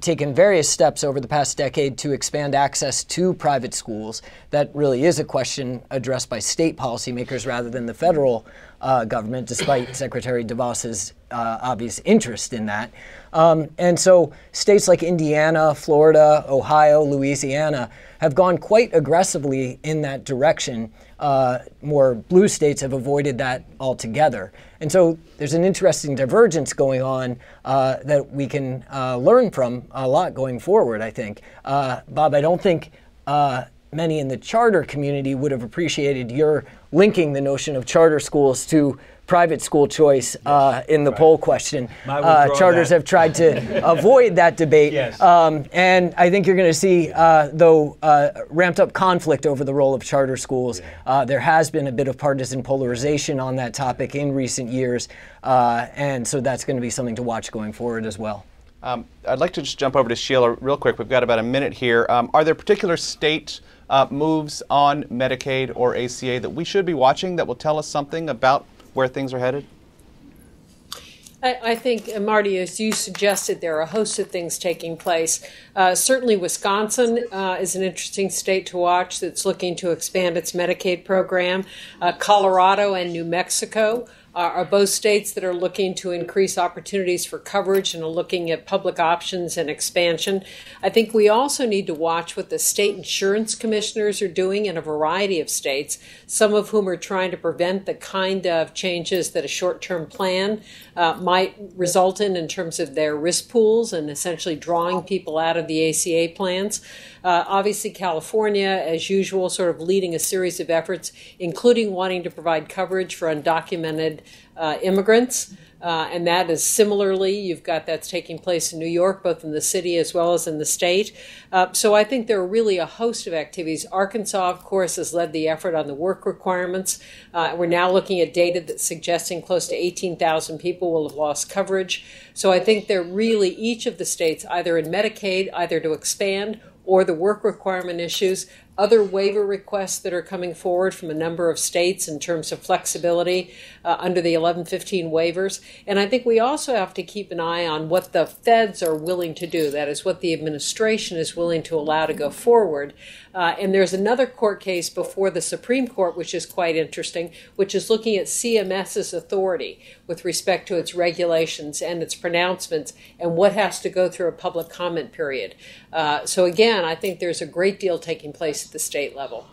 taken various steps over the past decade to expand access to private schools. That really is a question addressed by state policymakers rather than the federal uh, government, despite Secretary DeVos's uh, obvious interest in that. Um, and so states like Indiana, Florida, Ohio, Louisiana have gone quite aggressively in that direction. Uh, more blue states have avoided that altogether. And so there's an interesting divergence going on uh, that we can uh, learn from a lot going forward, I think. Uh, Bob, I don't think uh, many in the charter community would have appreciated your linking the notion of charter schools to private school choice uh, in the right. poll question. Uh, charters that. have tried to [LAUGHS] avoid that debate. Yes. Um, and I think you're going to see, uh, though, uh, ramped up conflict over the role of charter schools. Yeah. Uh, there has been a bit of partisan polarization on that topic in recent years. Uh, and so that's going to be something to watch going forward as well.
Um, I'd like to just jump over to Sheila real quick. We've got about a minute here. Um, are there particular state uh, moves on Medicaid or ACA that we should be watching that will tell us something about where things are headed?
I, think, uh, Marty, as you suggested, there are a host of things taking place. Uh, certainly, Wisconsin uh, is an interesting state to watch that's looking to expand its Medicaid program. Uh, Colorado and New Mexico are both states that are looking to increase opportunities for coverage and are looking at public options and expansion. I think we also need to watch what the state insurance commissioners are doing in a variety of states, some of whom are trying to prevent the kind of changes that a short term plan uh, might result in in terms of their risk pools and essentially drawing people out of the ACA plans. Uh, obviously, California, as usual, sort of leading a series of efforts, including wanting to provide coverage for undocumented uh, immigrants. Uh, and that is similarly, you've got that's taking place in New York, both in the city as well as in the state. Uh, so I think there are really a host of activities. Arkansas, of course, has led the effort on the work requirements. Uh, we're now looking at data that's suggesting close to 18,000 people will have lost coverage. So I think they're really each of the states, either in Medicaid, either to expand or the work requirement issues, other waiver requests that are coming forward from a number of states in terms of flexibility uh, under the 1115 waivers. And I think we also have to keep an eye on what the feds are willing to do. That is, what the administration is willing to allow to go forward. Uh, and there's another court case before the Supreme Court, which is quite interesting, which is looking at CMS's authority with respect to its regulations and its pronouncements and what has to go through a public comment period. Uh, so, again, I think there's a great deal taking place at the state level.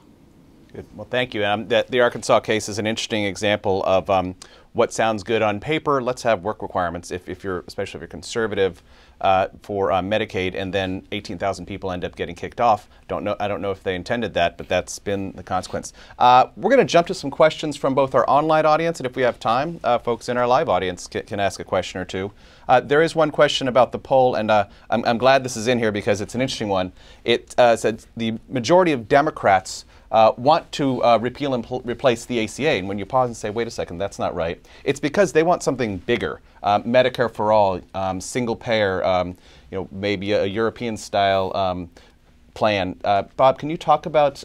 Good. Well, thank you. Um, the, the, Arkansas case is an interesting example of um, what sounds good on paper. Let's have work requirements if, if you're, especially if you're conservative, uh, for uh, Medicaid, and then 18,000 people end up getting kicked off. Don't know. I don't know if they intended that, but that's been the consequence. Uh, we're going to jump to some questions from both our online audience, and if we have time, uh, folks in our live audience can, can ask a question or two. Uh, there is one question about the poll, and uh, I'm, I'm, glad this is in here because it's an interesting one. It said the majority of Democrats uh, want to uh, repeal and pl- replace the ACA. And when you pause and say, wait a second, that's not right, it's because they want something bigger uh, Medicare for all, um, single payer, um, you know, maybe a, a European style um, plan. Uh, Bob, can you talk about?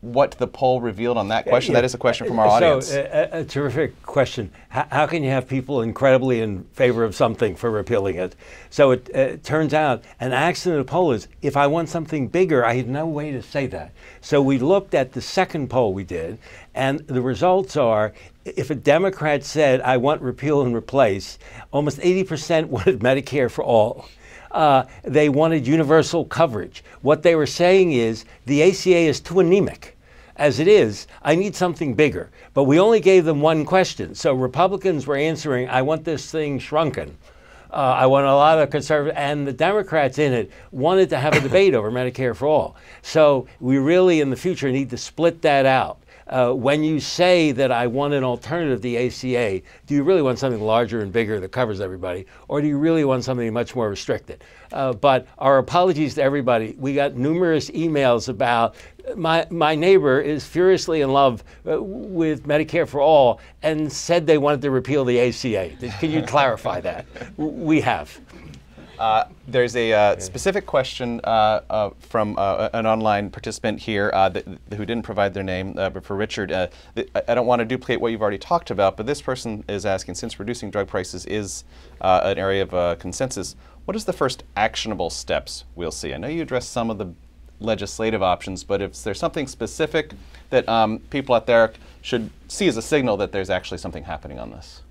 What the poll revealed on that question? Yeah, That is a question from our
so,
audience.
A, a, terrific question. How, how, can you have people incredibly in favor of something for repealing it? So it, it turns out an accident of poll is if I want something bigger, I had no way to say that. So we looked at the second poll we did, and the results are if a Democrat said, I want repeal and replace, almost 80% [LAUGHS] wanted Medicare for all. Uh, they wanted universal coverage. What they were saying is the ACA is too anemic. As it is, I need something bigger. But we only gave them one question. So Republicans were answering, I want this thing shrunken. Uh, I want a lot of conservative, and the Democrats in it wanted to have a debate over Medicare for all. So we really, in the future, need to split that out. Uh, when you say that I want an alternative to the ACA, do you really want something larger and bigger that covers everybody, or do you really want something much more restricted? Uh, but our apologies to everybody. We got numerous emails about my, my neighbor is furiously in love uh, with Medicare for all and said they wanted to repeal the ACA. Can you clarify that? [LAUGHS] We have.
Uh, there's a uh, specific question uh, uh from uh, an online participant here uh, that, who didn't provide their name, but for Richard, th- I don't want to duplicate what you've already talked about, but this person is asking since reducing drug prices is an area of consensus, what is the first actionable steps we'll see? I know you addressed some of the legislative options, but if there's something specific that um, people out there should see as a signal that there's actually something happening on this.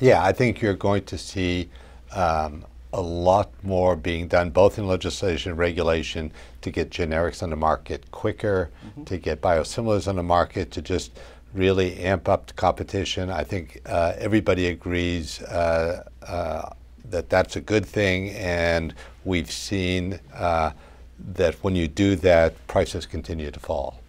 Yeah, I think you're going to see um, a lot more being done, both in legislation and regulation, to get generics on the market quicker, mm-hmm. to get biosimilars on the market, to just really amp up the competition. I think uh, everybody agrees uh, uh, that that's a good thing, and we've seen uh, that when you do that, prices continue to fall.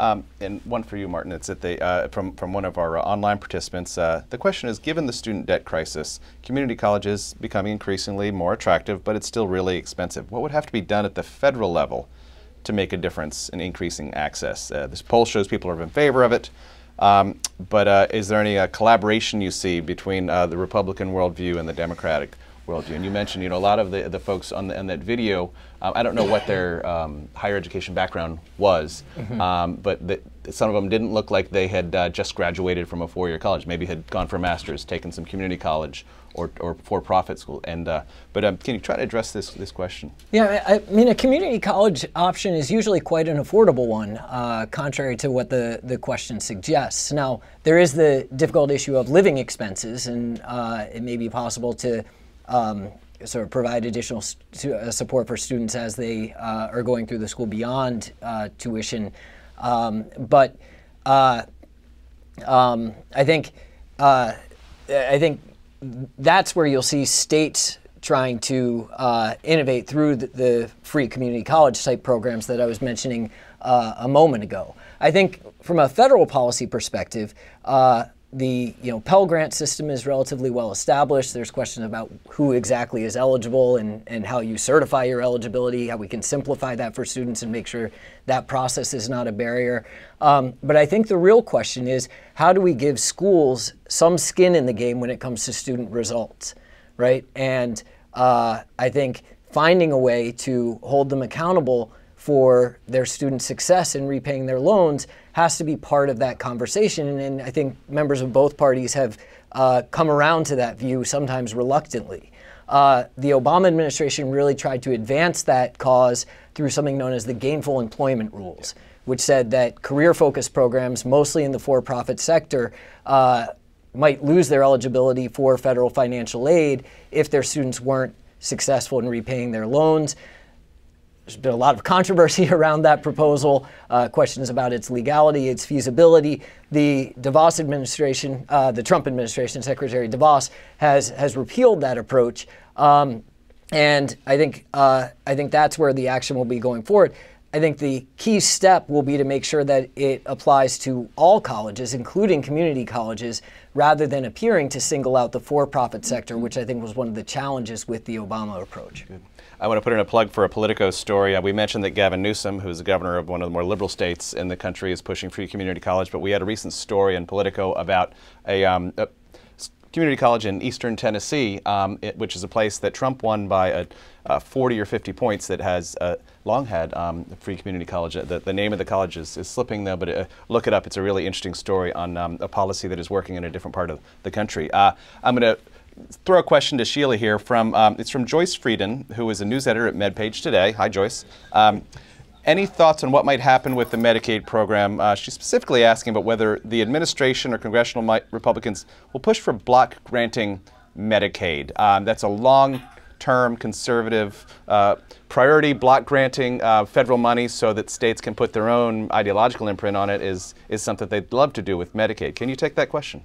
Um, and one for you, Martin. It's at the, uh, from, from one of our uh, online participants. Uh, the question is Given the student debt crisis, community colleges becoming increasingly more attractive, but it's still really expensive. What would have to be done at the federal level to make a difference in increasing access? Uh, this poll shows people are in favor of it. Um, but uh, is there any uh, collaboration you see between the Republican worldview and the Democratic worldview. And you mentioned, you know, a lot of the, the folks on, the, on that video, uh, I don't know what their um, higher education background was,
Mhm.
um, but the, some of them didn't look like they had uh, just graduated from a four-year college. Maybe had gone for a master's, taken some community college or, or for-profit school. And uh, but um, can you try to address this this question?
Yeah, I, I mean, a community college option is usually quite an affordable one, uh, contrary to what the, the question suggests. Now, there is the difficult issue of living expenses, and uh, it may be possible to um, sort of provide additional uh, support for students as they uh, are going through the school beyond uh, tuition. Um, but uh, um, I think uh, I think that's where you'll see states trying to uh, innovate through the, the free community college type programs that I was mentioning a moment ago. I think from a federal policy perspective, the you know Pell Grant system is relatively well established. There's questions about who exactly is eligible and, and how you certify your eligibility, how we can simplify that for students and make sure that process is not a barrier. Um, but I think the real question is how do we give schools some skin in the game when it comes to student results, right? And uh, I think finding a way to hold them accountable for their student success in repaying their loans has to be part of that conversation. And, I think members of both parties have uh, come around to that view, sometimes reluctantly. Uh, the Obama administration really tried to advance that cause through something known as the gainful employment rules, which said that career focused programs, mostly in the for profit sector, uh, might lose their eligibility for federal financial aid if their students weren't successful in repaying their loans. There's been a lot of controversy [LAUGHS] around that proposal, uh, questions about its legality, its feasibility. The DeVos administration, uh, the Trump administration, Secretary DeVos, has has repealed that approach, um, and I think uh, I think that's where the action will be going forward. I think the key step will be to make sure that it applies to all colleges, including community colleges, rather than appearing to single out the for-profit sector, which I think was one of the challenges with the Obama approach.
I want to put in a plug for a Politico story. Uh, we mentioned that Gavin Newsom, who's the governor of one of the more liberal states in the country, is pushing free community college. But we had a recent story in Politico about a, um, a community college in eastern Tennessee, um, it, which is a place that Trump won by a, uh 40 or 50 points that has uh, long had um, free community college. The, the name of the college is, is slipping though, but uh, look it up. It's a really interesting story on um, a policy that is working in a different part of the country. Uh, I'm going to throw a question to Sheila here from um, it's from Joyce Frieden, who is a news editor at MedPage Today. Hi, Joyce. Um, any thoughts on what might happen with the Medicaid program? Uh, she's specifically asking about whether the administration or congressional Republicans will push for block granting Medicaid. Um, that's a long-term conservative uh, priority. Block granting uh, federal money so that states can put their own ideological imprint on it is is something they'd love to do with Medicaid. Can you take that question?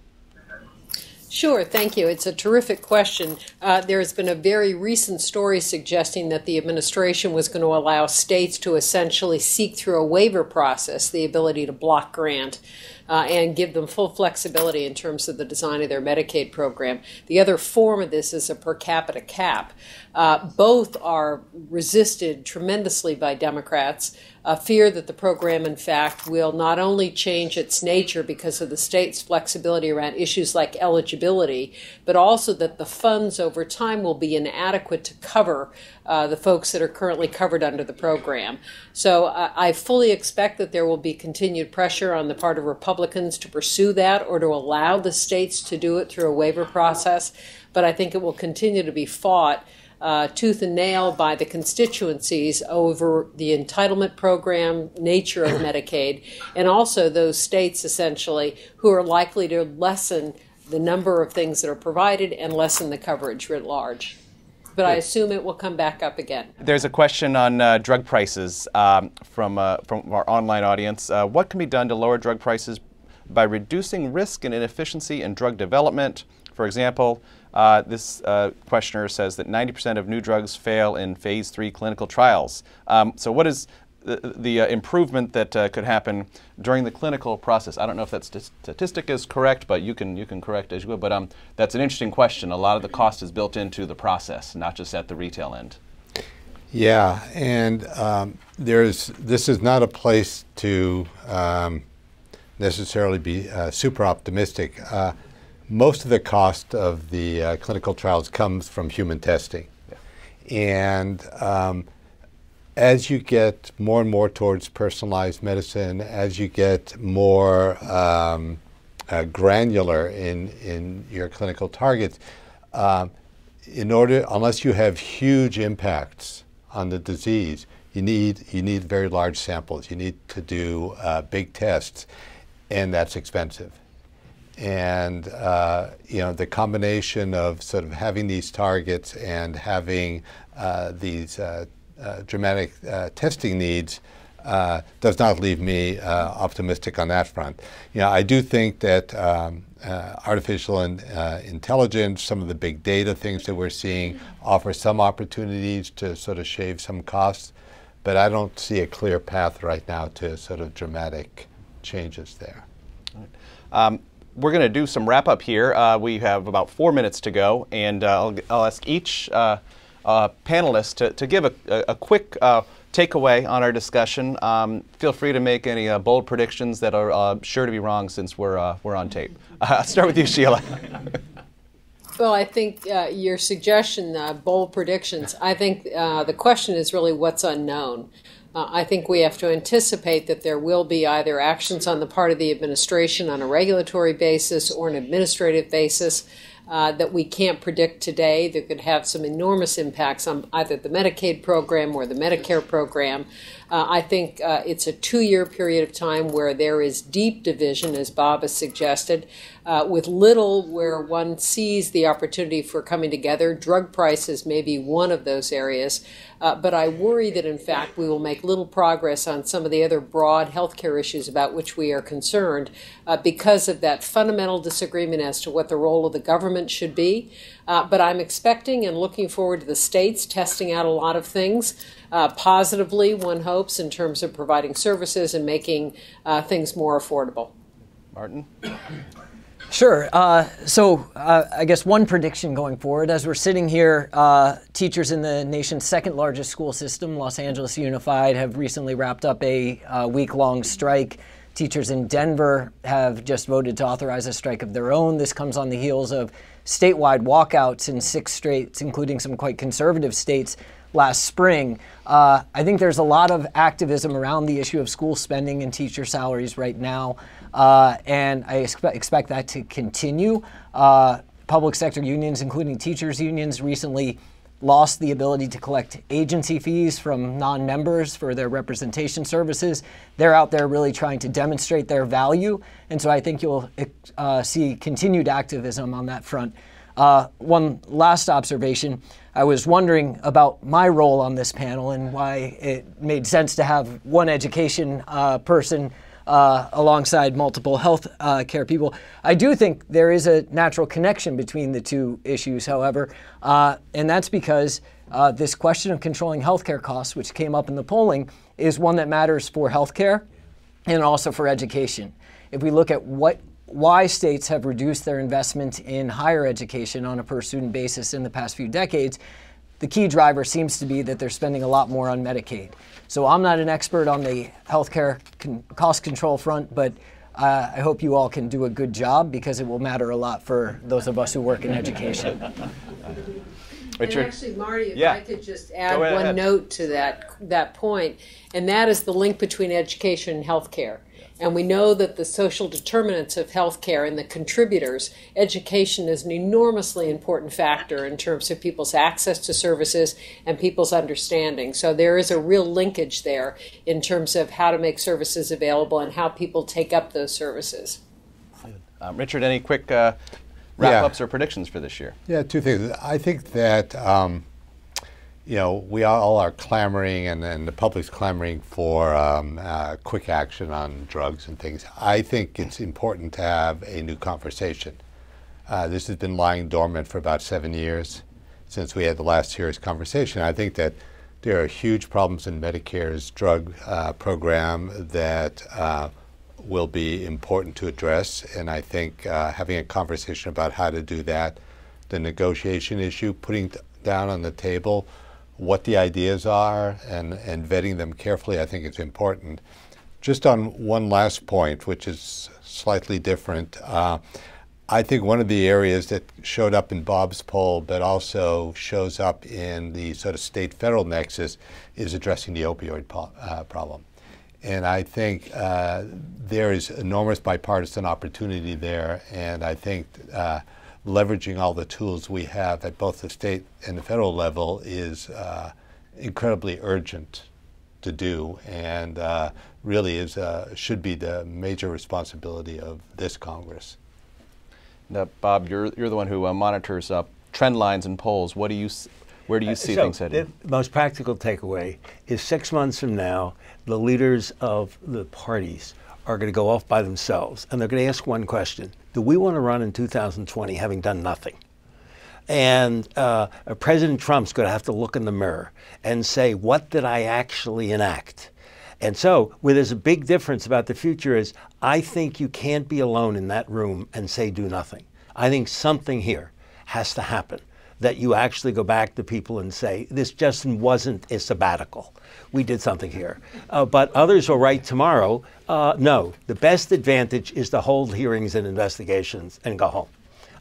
Sure, thank you. It's a terrific question. Uh, there has been a very recent story suggesting that the administration was going to allow states to essentially seek through a waiver process the ability to block grant uh, and give them full flexibility in terms of the design of their Medicaid program. The other form of this is a per capita cap. Uh, both are resisted tremendously by Democrats. Uh, fear that the program, in fact, will not only change its nature because of the state's flexibility around issues like eligibility, but also that the funds over time will be inadequate to cover uh, the folks that are currently covered under the program. So uh, I fully expect that there will be continued pressure on the part of Republicans to pursue that or to allow the states to do it through a waiver process. But I think it will continue to be fought uh, tooth and nail by the constituencies over the entitlement program nature of Medicaid, and also those states essentially who are likely to lessen the number of things that are provided and lessen the coverage writ large. But I assume it will come back up again.
There's a question on uh, drug prices um, from, uh, from our online audience. Uh, what can be done to lower drug prices by reducing risk and inefficiency in drug development? For example, uh, this uh, questioner says that 90% of new drugs fail in phase three clinical trials. Um, so, what is the, the uh, improvement that uh, could happen during the clinical process? I don't know if that st- statistic is correct, but you can you can correct as you will. But um, that's an interesting question. A lot of the cost is built into the process, not just at the retail end.
Yeah, and um, there's this is not a place to um, necessarily be uh, super optimistic. Uh, most of the cost of the uh, clinical trials comes from human testing. And um, as you get more and more towards personalized medicine, as you get more um, uh, granular in, in your clinical targets, um, in order, unless you have huge impacts on the disease, you need, you need very large samples. You need to do uh, big tests, and that's expensive. And uh, you know the combination of sort of having these targets and having uh, these uh, dramatic uh, testing needs uh, does not leave me uh, optimistic on that front. You know, I do think that um, uh, artificial in, intelligence, some of the big data things that we're seeing, offer some opportunities to sort of shave some costs, but I don't see a clear path right now to sort of dramatic changes there.
Um, we're going to do some wrap up here. Uh, we have about four minutes to go, and uh, I'll, I'll, ask each uh, panelist to, to give a, a quick takeaway on our discussion. Um, feel free to make any uh, bold predictions that are uh, sure to be wrong since we're, uh, we're on tape. [LAUGHS] I'll start with you, Sheila. [LAUGHS]
well, I think uh, your suggestion, uh, bold predictions, I think uh, the question is really what's unknown. I think we have to anticipate that there will be either actions on the part of the administration on a regulatory basis or an administrative basis uh, that we can't predict today that could have some enormous impacts on either the Medicaid program or the Medicare program. Uh, I think uh, it's a two year period of time where there is deep division, as Bob has suggested, uh, with little where one sees the opportunity for coming together. Drug prices may be one of those areas, uh, but I worry that in fact we will make little progress on some of the other broad healthcare issues about which we are concerned uh, because of that fundamental disagreement as to what the role of the government should be. Uh, but I'm expecting and looking forward to the states testing out a lot of things uh, positively, one hopes, in terms of providing services and making uh, things more affordable.
Martin?
Sure. Uh, so, uh, I guess one prediction going forward, as we're sitting here, uh, teachers in the nation's second largest school system, Los Angeles Unified, have recently wrapped up a uh, week long strike. Teachers in Denver have just voted to authorize a strike of their own. This comes on the heels of statewide walkouts in six states, including some quite conservative states last spring. Uh, I think there's a lot of activism around the issue of school spending and teacher salaries right now, uh, and I expect, expect that to continue. Uh, public sector unions, including teachers' unions, recently lost the ability to collect agency fees from non members for their representation services. They're out there really trying to demonstrate their value, and so I think you'll uh, see continued activism on that front. Uh, one last observation I was wondering about my role on this panel and why it made sense to have one education uh, person uh, alongside multiple health uh, care people. I do think there is a natural connection between the two issues, however, uh, and that's because uh, this question of controlling healthcare costs, which came up in the polling, is one that matters for healthcare and also for education. If we look at what why states have reduced their investment in higher education on a per student basis in the past few decades, the key driver seems to be that they're spending a lot more on Medicaid. So I'm not an expert on the healthcare con- cost control front, but uh, I hope you all can do a good job because it will matter a lot for those of us who work in education. [LAUGHS]
Richard? And actually, Marty, if yeah. I could just add one note to that that point, and that is the link between education and healthcare. And we know that the social determinants of healthcare and the contributors, education is an enormously important factor in terms of people's access to services and people's understanding. So there is a real linkage there in terms of how to make services available and how people take up those services.
Um, Richard, any quick uh, wrap ups yeah. or predictions for this year?
Yeah, two things. I think that. Um, you know, we all are clamoring, and, and the public's clamoring for um, uh, quick action on drugs and things. I think it's important to have a new conversation. Uh, this has been lying dormant for about seven years since we had the last serious conversation. I think that there are huge problems in Medicare's drug uh, program that uh, will be important to address, and I think uh, having a conversation about how to do that, the negotiation issue, putting down on the table what the ideas are and, and vetting them carefully, I think it's important. Just on one last point, which is slightly different, uh, I think one of the areas that showed up in Bob's poll, but also shows up in the sort of state federal nexus, is addressing the opioid po- uh, problem. And I think uh, there is enormous bipartisan opportunity there. And I think uh, leveraging all the tools we have at both the state and the federal level is uh, incredibly urgent to do and uh, really is, uh, should be the major responsibility of this Congress.
Now, Bob, you're, you're the one who uh, monitors uh, trend lines and polls. What do you, where do you see
so
things heading?
The most practical takeaway is six months from now, the leaders of the parties are going to go off by themselves and they're going to ask one question Do we want to run in 2020 having done nothing? And uh, President Trump's going to have to look in the mirror and say, What did I actually enact? And so, where there's a big difference about the future is I think you can't be alone in that room and say do nothing. I think something here has to happen that you actually go back to people and say this just wasn't a sabbatical. We did something here. Uh, but others will write tomorrow uh, no, the best advantage is to hold hearings and investigations and go home.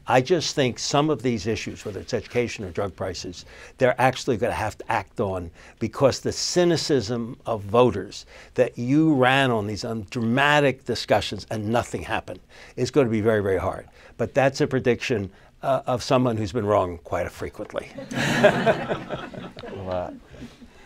I just think some of these issues, whether it's education or drug prices, they're actually going to have to act on because the cynicism of voters that you ran on these dramatic discussions and nothing happened is going to be very, very hard. But that's a prediction uh, of someone who's been wrong quite frequently. [LAUGHS]
Well, uh,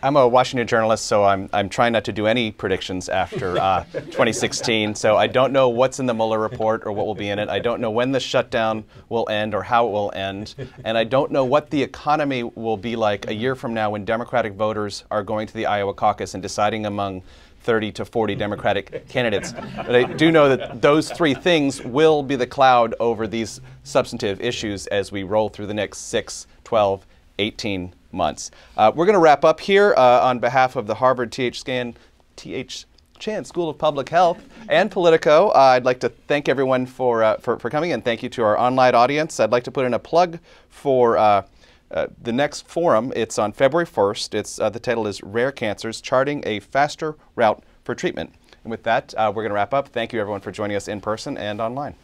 I'm a Washington journalist, so I'm, I'm trying not to do any predictions after uh, [LAUGHS] 2016. So I don't know what's in the Mueller report or what will be in it. I don't know when the shutdown will end or how it will end. And I don't know what the economy will be like a year from now when Democratic voters are going to the Iowa caucus and deciding among 30 to 40 Democratic candidates. But I do know that those three things will be the cloud over these substantive issues as we roll through the next 6, 12, 18 months. Uh, we're going to wrap up here uh, on behalf of the Harvard TH Chan, TH Chan School of Public Health and Politico. Uh, I'd like to thank everyone for, uh, for, for coming and thank you to our online audience. I'd like to put in a plug for uh, uh, the next forum. It's on February 1st. It's, uh, the title is Rare Cancers Charting a Faster Route for Treatment. And with that, uh, we're going to wrap up. Thank you everyone for joining us in person and online.